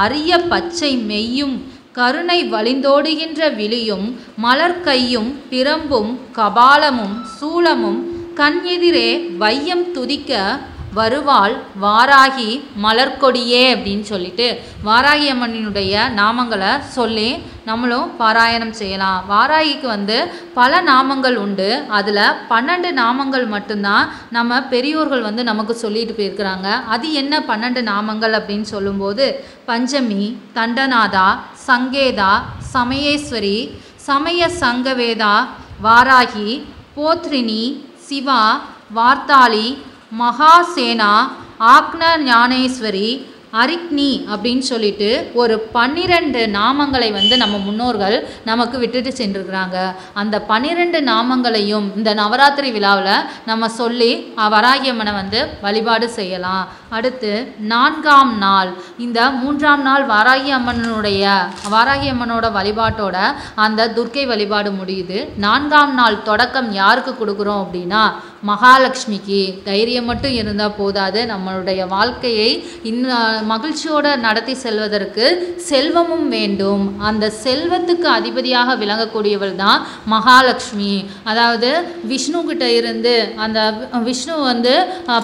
அரிய பச்சை மெய்யும் கருணை வழிந்தோடுகின்ற விழியும் மலர்க்கையும் பிரம்பும் கபாலமும் சூலமும் கண் எதிரே வையம் துதிக்க வருவாள் வாராகி மலர்கொடியே அப்படின்னு சொல்லிட்டு வாராகி அம்மனினுடைய நாமங்களை சொல்லி நம்மளும் பாராயணம் செய்யலாம். வாராகிக்கு வந்து பல நாமங்கள் உண்டு. அதில் பன்னெண்டு நாமங்கள் மட்டும்தான் நம்ம பெரியோர்கள் வந்து நமக்கு சொல்லிட்டு போயிருக்கிறாங்க. அது என்ன பன்னெண்டு நாமங்கள் அப்படின்னு சொல்லும்போது பஞ்சமி தண்டநாதா சங்கேதா சமயேஸ்வரி சமய சங்கவேதா வாராகி போத்ரினி சிவா வார்த்தாளி மகாசேனா ஆக்ன ஞானேஸ்வரி அரிக்னி அப்படின்னு சொல்லிட்டு ஒரு பன்னிரெண்டு நாமங்களை வந்து நம்ம முன்னோர்கள் நமக்கு விட்டுட்டு சென்றிருக்கிறாங்க. அந்த பன்னிரெண்டு நாமங்களையும் இந்த நவராத்திரி விழாவில் நம்ம சொல்லி வராகியம்மனை அம்மனை வந்து வழிபாடு செய்யலாம். அடுத்து நான்காம் நாள். இந்த மூன்றாம் நாள் வாராகி அம்மனுடைய வாராகி அம்மனோட வழிபாட்டோட அந்த துர்க்கை வழிபாடு முடியுது. நான்காம் நாள் தொடக்கம் யாருக்கு கொடுக்குறோம் அப்படின்னா மகாலட்சுமிக்கு. தைரியம் மட்டும் இருந்தால் போதாது. நம்மளுடைய வாழ்க்கையை இன்னும் மகிழ்ச்சியோடு நடத்தி செல்வதற்கு செல்வமும் வேண்டும். அந்த செல்வத்துக்கு அதிபதியாக விளங்கக்கூடியவள் தான் மகாலட்சுமி. அதாவது விஷ்ணு கிட்ட இருந்து அந்த விஷ்ணு வந்து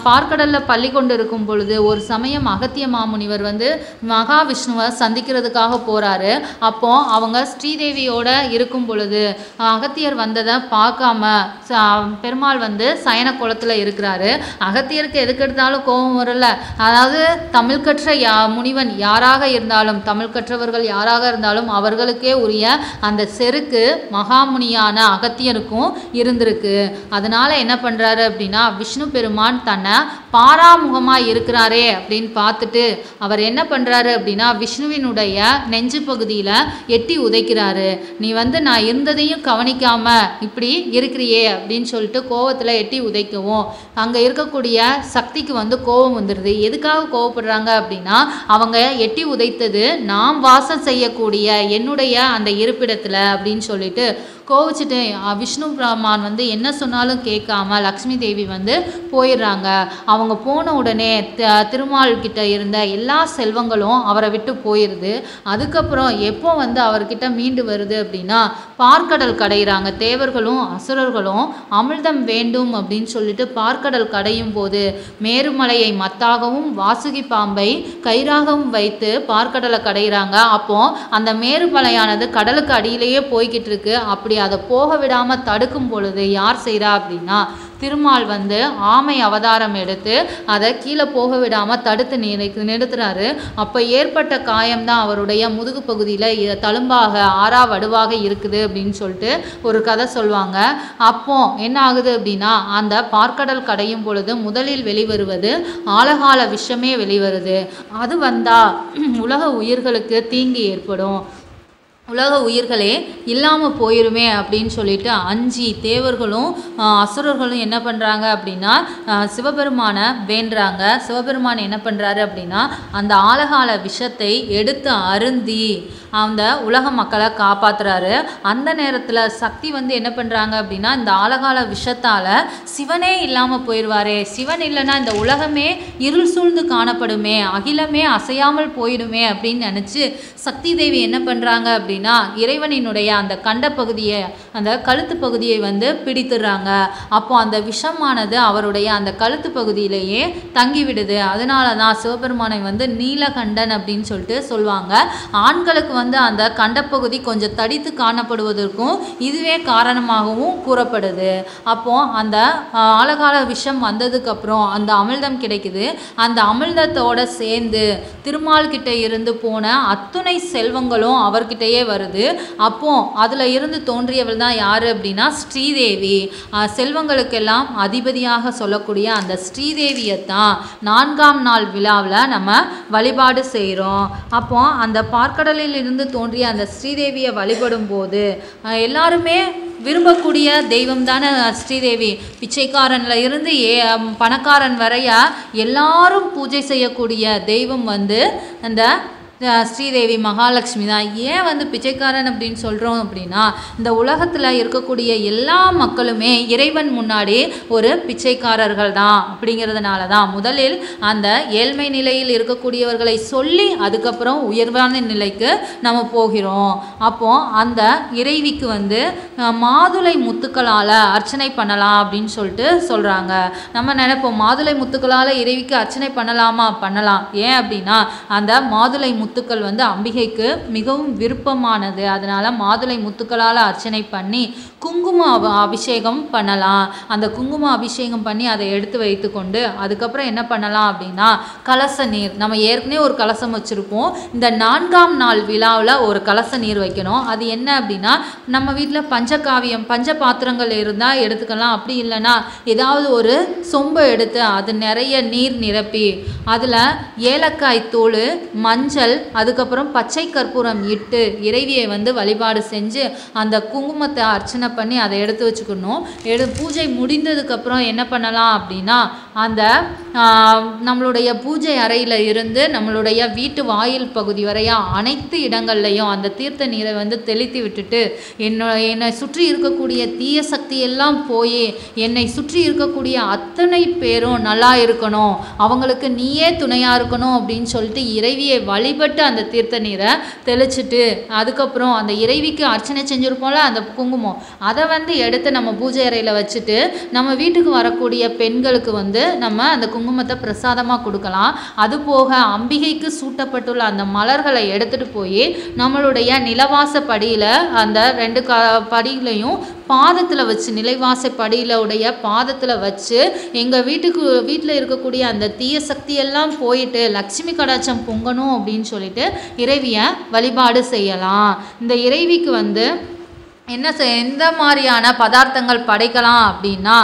பார்க்கடலில் பள்ளி கொண்டு இருக்கும் பொழுது ஒரு சமயம் அகத்திய மாமுனிவர் வந்து மகாவிஷ்ணுவை சந்திக்கிறதுக்காக போகிறாரு அப்போ அவங்க ஸ்ரீதேவியோட இருக்கும் பொழுது அகத்தியர் வந்ததை பார்க்காம ச- பெருமாள் வந்து சயன குளத்தில் இருக்கிறாரு. அகத்தியருக்கு எதுக்கு எடுத்தாலும் கோபம் வரல. அதாவது தமிழ் கற்ற யா முனிவன் யாராக இருந்தாலும் தமிழ் கற்றவர்கள் யாராக இருந்தாலும் அவர்களுக்கே உரிய அந்த செருக்கு மகாமுனியான அகத்தியருக்கும் இருந்திருக்கு. அதனால என்ன பண்றாரு அப்படின்னா விஷ்ணு பெருமான் தன்னை பாராமுகமா இருக்கிறாரே அப்படின்னு பார்த்துட்டு அவர் என்ன பண்றாரு அப்படின்னா விஷ்ணுவினுடைய நெஞ்சு பகுதியில எட்டி உதைக்கிறாரு. நீ வந்து நான் இருந்ததையும் கவனிக்காம இப்படி இருக்கிறியே அப்படின்னு சொல்லிட்டு கோவத்தில் எட்டி உதைக்கவும் அங்கே இருக்கக்கூடிய சக்திக்கு வந்து கோபம் வந்துடுது எதுக்காக கோவப்படுறாங்க அப்படின்னு அவங்க எட்டி உதைத்தது நாம் வாசம் செய்யக்கூடிய என்னுடைய அந்த இருப்பிடத்தில் அப்படின்னு சொல்லிட்டு கோவிச்சுட்டு விஷ்ணு பிரமான் வந்து என்ன சொன்னாலும் கேட்காம லக்ஷ்மி தேவி வந்து போயிடுறாங்க. அவங்க போன உடனே த- திருமால் கிட்ட இருந்த எல்லா செல்வங்களும் அவரை விட்டு போயிடுது அதுக்கப்புறம் எப்போ வந்து அவர்கிட்ட மீண்டு வருது அப்படின்னா பார்க்கடல் கடையிறாங்க. தேவர்களும் அசுரர்களும் அமிர்தம் வேண்டும் அப்படின்னு சொல்லிட்டு பார்க்கடல் கடையும் போது மேருமலையை மத்தாகவும் வாசுகி பாம்பை கயிறாகவும் வைத்து பார்க்கடலை கடையிறாங்க. அப்போ அந்த மேருமலையானது கடலுக்கு அடியிலேயே போய்கிட்டு இருக்கு. அப்படி அதை போக விடாமல் தடுக்கும் பொழுது யார் செய்கிறா அப்படின்னா திருமால் வந்து ஆமை அவதாரம் எடுத்து அதை கீழே போக விடாமல் தடுத்து நிறு நிறுத்துறாரு. அப்போ ஏற்பட்ட காயம்தான் அவருடைய முதுகு பகுதியில் தழும்பாக ஆறா வடுவாக இருக்குது அப்படின்னு சொல்லிட்டு ஒரு கதை சொல்லுவாங்க. அப்போ என்ன ஆகுது அப்படின்னா அந்த பார்க்கடல் கடையும் பொழுது முதலில் வெளிவருவது ஆழகால விஷமே வெளிவருது. அது வந்தால் உலக உயிர்களுக்கு தீங்கு ஏற்படும். உலக உயிர்களே இல்லாமல் போயிருமே அப்படின்னு சொல்லிட்டு அஞ்சி தேவர்களும் அசுரர்களும் என்ன பண்ணுறாங்க அப்படின்னா சிவபெருமானை வேண்டுறாங்க. சிவபெருமான் என்ன பண்ணுறாரு அப்படின்னா அந்த ஆலகால விஷத்தை எடுத்து அருந்தி அந்த உலக மக்களை காப்பாத்துறாரு. அந்த நேரத்தில் சக்தி வந்து என்ன பண்ணுறாங்க அப்படின்னா இந்த ஆலகால விஷத்தால் சிவனே இல்லாமல் போயிடுவாரே சிவன் இல்லைன்னா இந்த உலகமே இருள் சூழ்ந்து காணப்படுமே அகிலமே அசையாமல் போயிடுமே அப்படின்னு நினச்சி சக்தி தேவி என்ன பண்ணுறாங்க அப்படின்னா இறைவனினுடைய அந்த கண்ட பகுதியை அந்த கழுத்து பகுதியை வந்து பிடித்துடுறாங்க. அப்போ அந்த விஷமானது அவருடைய அந்த கழுத்து பகுதியிலேயே தங்கிவிடுது. அதனால தான் சிவபெருமானை வந்து நீலகண்டன் அப்படின்னு சொல்லிட்டு சொல்லுவாங்க. ஆண்களுக்கு வந்து அந்த கண்டப்பகுதி கொஞ்சம் தடித்து காணப்படுவதற்கும் இதுவே காரணமாகவும் கூறப்படுது. அப்போ அந்த ஆழகால ஆலகால விஷம் வந்ததுக்கப்புறம் அந்த அமிழ்தம் கிடைக்குது. அந்த அமிழ்தத்தோட சேர்ந்து திருமால் கிட்ட இருந்து போன அத்துணை செல்வங்களும் அவர்கிட்டயே வருது. அப்போ அதில் இருந்து தோன்றியவள் தான் யார் அப்படின்னா ஸ்ரீதேவி. செல்வங்களுக்கெல்லாம் அதிபதியாக சொல்லக்கூடிய அந்த ஸ்ரீதேவியை தான் நான்காம் நாள் விழாவில் நம்ம வழிபாடு செய்கிறோம் அப்போ அந்த பார்க்கடலில் இருந்து தோன்றிய அந்த ஸ்ரீதேவியை வழிபடும் போது எல்லாருமே விரும்பக்கூடிய தெய்வம் தானே ஸ்ரீதேவி. பிச்சைக்காரன்ல இருந்து ஏ பணக்காரன் வரைய எல்லாரும் பூஜை செய்யக்கூடிய தெய்வம் வந்து அந்த ஸ்ரீதேவி மகாலட்சுமி தான். ஏன் வந்து பிச்சைக்காரன் அப்படின்னு சொல்கிறோம் அப்படின்னா இந்த உலகத்தில் இருக்கக்கூடிய எல்லா மக்களுமே இறைவன் முன்னாடி ஒரு பிச்சைக்காரர்கள் தான் அப்படிங்கிறதுனால தான் முதலில் அந்த ஏழ்மை நிலையில் இருக்கக்கூடியவர்களை சொல்லி அதுக்கப்புறம் உயர்வான நிலைக்கு நம்ம போகிறோம். அப்போ அந்த இறைவிக்கு வந்து மாதுளை முத்துக்களால் அர்ச்சனை பண்ணலாம் அப்படின்னு சொல்லிட்டு சொல்கிறாங்க நம்ம நினைப்போம் மாதுளை முத்துக்களால் இறைவிக்கு அர்ச்சனை பண்ணலாமா? பண்ணலாம். ஏன் அப்படின்னா அந்த மாதுளை முத்து முத்துக்கள் வந்து அம்பிகைக்கு மிகவும் விருப்பமானது. அதனால் மாதுளை முத்துக்களால் அர்ச்சனை பண்ணி குங்கும அபிஷேகம் பண்ணலாம். அந்த குங்கும அபிஷேகம் பண்ணி அதை எடுத்து வைத்துக்கொண்டு அதுக்கப்புறம் என்ன பண்ணலாம் அப்படின்னா கலச நீர். நம்ம ஏற்கனவே ஒரு கலசம் வச்சுருப்போம். இந்த நான்காம் நாள் விழாவில் ஒரு கலச நீர் வைக்கணும். அது என்ன அப்படின்னா நம்ம வீட்டில் பஞ்சகாவியம் பஞ்ச பாத்திரங்கள் இருந்தால் எடுத்துக்கலாம். அப்படி இல்லைன்னா ஏதாவது ஒரு சொம்பு எடுத்து அது நிறைய நீர் நிரப்பி அதில் ஏலக்காய் தூள் மஞ்சள் அதுக்கப்புறம் பச்சை கற்பூரம் இட்டு இறைவியை வந்து வழிபாடு செஞ்சு அந்த குங்குமத்தை அர்ச்சனை பண்ணி அதை எடுத்து வச்சுக்கணும். எடு பூஜை முடிந்ததுக்கப்புறம் என்ன பண்ணலாம் அப்படின்னா அந்த நம்மளுடைய பூஜை அறையில் இருந்து நம்மளுடைய வீட்டு வாயில் பகுதி வரையா அனைத்து இடங்கள்லையும் அந்த தீர்த்த நீரை வந்து தெளித்து விட்டுட்டு என்னோட என்னை சுற்றி இருக்கக்கூடிய தீய சக்தி எல்லாம் போய் என்னை சுற்றி இருக்கக்கூடிய அத்தனை பேரும் நல்லா இருக்கணும். அவங்களுக்கு நீயே துணையாக இருக்கணும் அப்படின்னு சொல்லிட்டு இறைவியை வழிபட்டு அந்த தீர்த்த நீரை தெளிச்சிட்டு அதுக்கப்புறம் அந்த இறைவிக்கு அர்ச்சனை செஞ்சுருப்போம்ல அந்த குங்குமம். அதை வந்து எடுத்து நம்ம பூஜை அறையில் வச்சுட்டு நம்ம வீட்டுக்கு வரக்கூடிய பெண்களுக்கு வந்து நம்ம அந்த குங்குமத்தை பிரசாதமாக கொடுக்கலாம். அது போக அம்பிகைக்கு சூட்டப்பட்டுள்ள அந்த மலர்களை எடுத்துட்டு போய் நம்மளுடைய நிலவாச படியில் அந்த ரெண்டு க படியிலையும் பாதத்தில் வச்சு நிலைவாச படியில உடைய பாதத்தில் வச்சு எங்கள் வீட்டுக்கு வீட்டில் இருக்கக்கூடிய அந்த தீய சக்தி எல்லாம் போயிட்டு லக்ஷ்மி கடாச்சம் பொங்கணும் அப்படின்னு சொல்லிட்டு இறைவியை வழிபாடு செய்யலாம். இந்த இறைவிக்கு வந்து என்ன எந்த மாதிரியான பதார்த்தங்கள் படைக்கலாம் அப்படின்னா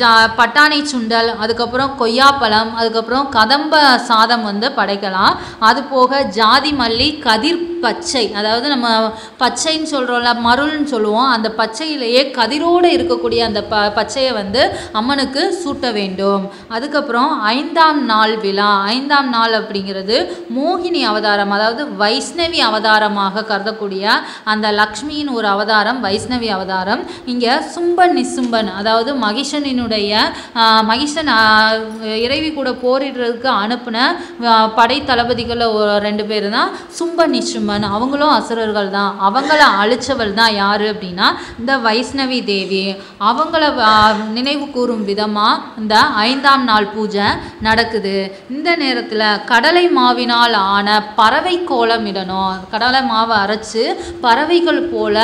ஜா பட்டாணி சுண்டல் அதுக்கப்புறம் கொய்யாப்பழம் அதுக்கப்புறம் கதம்ப சாதம் வந்து படைக்கலாம். அது போக ஜாதி மல்லி கதிர் பச்சை. அதாவது நம்ம பச்சைன்னு சொல்கிறோம்ல மருள்னு சொல்லுவோம். அந்த பச்சையிலேயே கதிரோடு இருக்கக்கூடிய அந்த ப பச்சையை வந்து அம்மனுக்கு சூட்ட வேண்டும். அதுக்கப்புறம் ஐந்தாம் நாள் விழா. ஐந்தாம் நாள் அப்படிங்கிறது மோகினி அவதாரம் அதாவது வைஷ்ணவி அவதாரமாக கருதக்கூடிய அந்த லக்ஷ்மியின் ஒரு அவதாரம் வைஷ்ணவி அவதாரம். இங்கே சும்பன் நிசும்பன் அதாவது மகிஷனினுடைய மகிஷன் இறைவி கூட போரிடுறதுக்கு அனுப்பின படைத்தளபதிகளில் படை தளபதிகளில் ரெண்டு பேர் தான் சும்ப நிஷுமன் அவங்களும் அசுரர்கள் தான் அவங்கள அழிச்சவள் தான் யார் அப்படின்னா இந்த வைஷ்ணவி தேவி. அவங்கள நினைவு கூறும் விதமாக இந்த ஐந்தாம் நாள் பூஜை நடக்குது. இந்த நேரத்தில் கடலை மாவினால் ஆன பறவை கோலம் இடணும். கடலை மாவை அரைச்சு பறவைகள் போல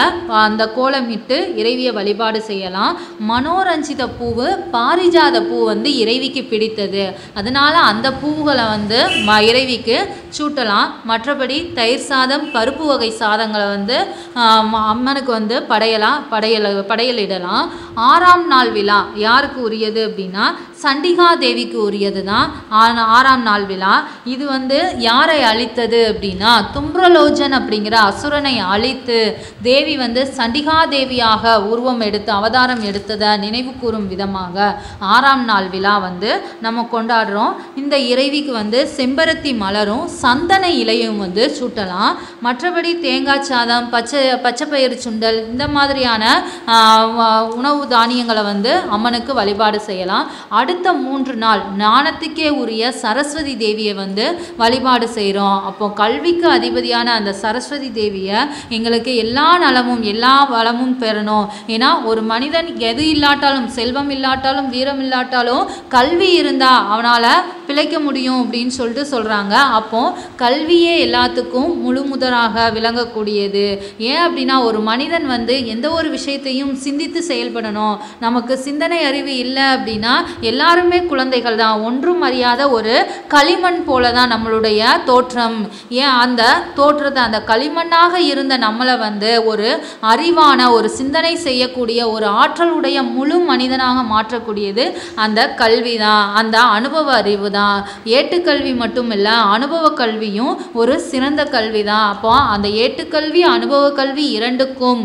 அந்த கோலமிட்டு இறைவியை வழிபாடு செய்யலாம். மனோரஞ்சித பூவு பாரிஜாத பூ வந்து இறைவிக்கு பிடித்தது. அதனால அந்த பூவுகளை வந்து ம இறைவிக்கு சூட்டலாம். மற்றபடி தயிர் சாதம் பருப்பு வகை சாதங்களை வந்து அம்மனுக்கு வந்து படையலாம் படையல் படையலிடலாம். ஆறாம் நாள் விழா யாருக்கு உரியது அப்படின்னா சண்டிகா தேவிக்கு உரியது தான் ஆறாம் நாள் விழா. இது வந்து யாரை அழித்தது அப்படின்னா தும்ரலோஜன் அப்படிங்கிற அசுரனை அழித்து தேவி வந்து சண்டிகா தேவியாக உருவம் எடுத்து அவதாரம் எடுத்ததை நினைவு கூறும் விதமாக ஆறாம் நாள் விழா வந்து நம்ம கொண்டாடுறோம். இந்த இறைவிக்கு வந்து செம்பருத்தி மலரும் சந்தன இலையும் வந்து சூட்டலாம். மற்றபடி தேங்காய் சாதம் பச்சை பச்சைப்பயிறு சுண்டல் இந்த மாதிரியான உணவு தானியங்களை வந்து அம்மனுக்கு வழிபாடு செய்யலாம். அடுத்த மூன்று நாள் ஞானத்துக்கே உரிய சரஸ்வதி தேவியை வந்து வழிபாடு செய்கிறோம் அப்போ கல்விக்கு அதிபதியான அந்த சரஸ்வதி தேவியை எங்களுக்கு எல்லா நலமும் எல்லா வளமும் பெறணும். ஏன்னா ஒரு மனிதன் எது இல்லாட்டாலும் செல்வம் இல்லாட்டாலும் வீரம் இல்லாட்டாலும் கல்வி இருந்தால் அவனால் பிழைக்க முடியும் அப்படின்னு சொல்லிட்டு சொல்கிறாங்க அப்போ கல்வியே எல்லாத்துக்கும் முழு முதலாக விளங்கக்கூடியது. ஏன் அப்படின்னா ஒரு மனிதன் வந்து எந்த ஒரு விஷயத்தையும் சிந்தித்து செயல்படணும். நமக்கு சிந்தனை அறிவு இல்லை அப்படின்னா எல்லாருமே குழந்தைகள் தான். ஒன்றும் அறியாத ஒரு களிமண் போல தான் நம்மளுடைய தோற்றம். ஏன் அந்த தோற்றத்தை அந்த களிமண்ணாக இருந்த நம்மளை வந்து ஒரு அறிவான ஒரு சிந்தனை செய்யக்கூடிய ஒரு ஆற்றலுடைய முழு மனிதனாக மாற்றக்கூடியது அந்த கல்வி தான். அந்த அனுபவ அறிவு தான். ஏட்டுக்கல்வி மட்டும் இல்லை அனுபவ கல்வியும் ஒரு சிறந்த கல்வி தான். அப்போ அந்த ஏட்டுக்கல்வி அனுபவ கல்வி இரண்டுக்கும்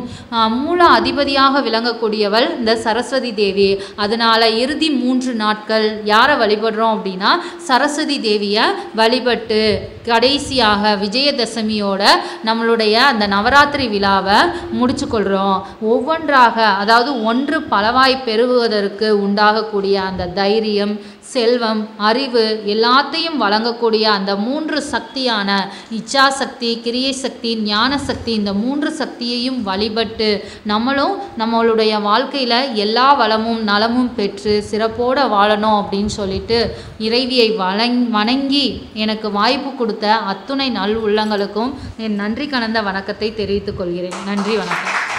மூல அதிபதியாக விளங்கக்கூடியவள் இந்த சரஸ்வதி தேவி. அதனால இறுதி மூன்று நாட்கள் யாரை வழிபடுறோம் அப்படின்னா சரஸ்வதி தேவியை வழிபட்டு கடைசியாக விஜயதசமியோட நம்மளுடைய அந்த நவராத்திரி விழாவை முடிச்சு கொள்கிறோம் ஒவ்வொன்றாக அதாவது ஒன்று பலவாய் பெருகுவதற்கு உண்டாகக்கூடிய அந்த தைரியம் செல்வம் அறிவு எல்லாத்தையும் வழங்கக்கூடிய அந்த மூன்று சக்தியான இச்சா சக்தி கிரியை சக்தி ஞான சக்தி இந்த மூன்று சக்தியையும் வழிபட்டு நம்மளும் நம்மளுடைய வாழ்க்கையில் எல்லா வளமும் நலமும் பெற்று சிறப்போடு வாழணும் அப்படின்னு சொல்லிட்டு இறைவியை வழங் வணங்கி எனக்கு வாய்ப்பு கொடுத்த அத்துணை நல் உள்ளங்களுக்கும் என் நன்றி கலந்த வணக்கத்தை தெரிவித்துக் கொள்கிறேன். நன்றி வணக்கம்.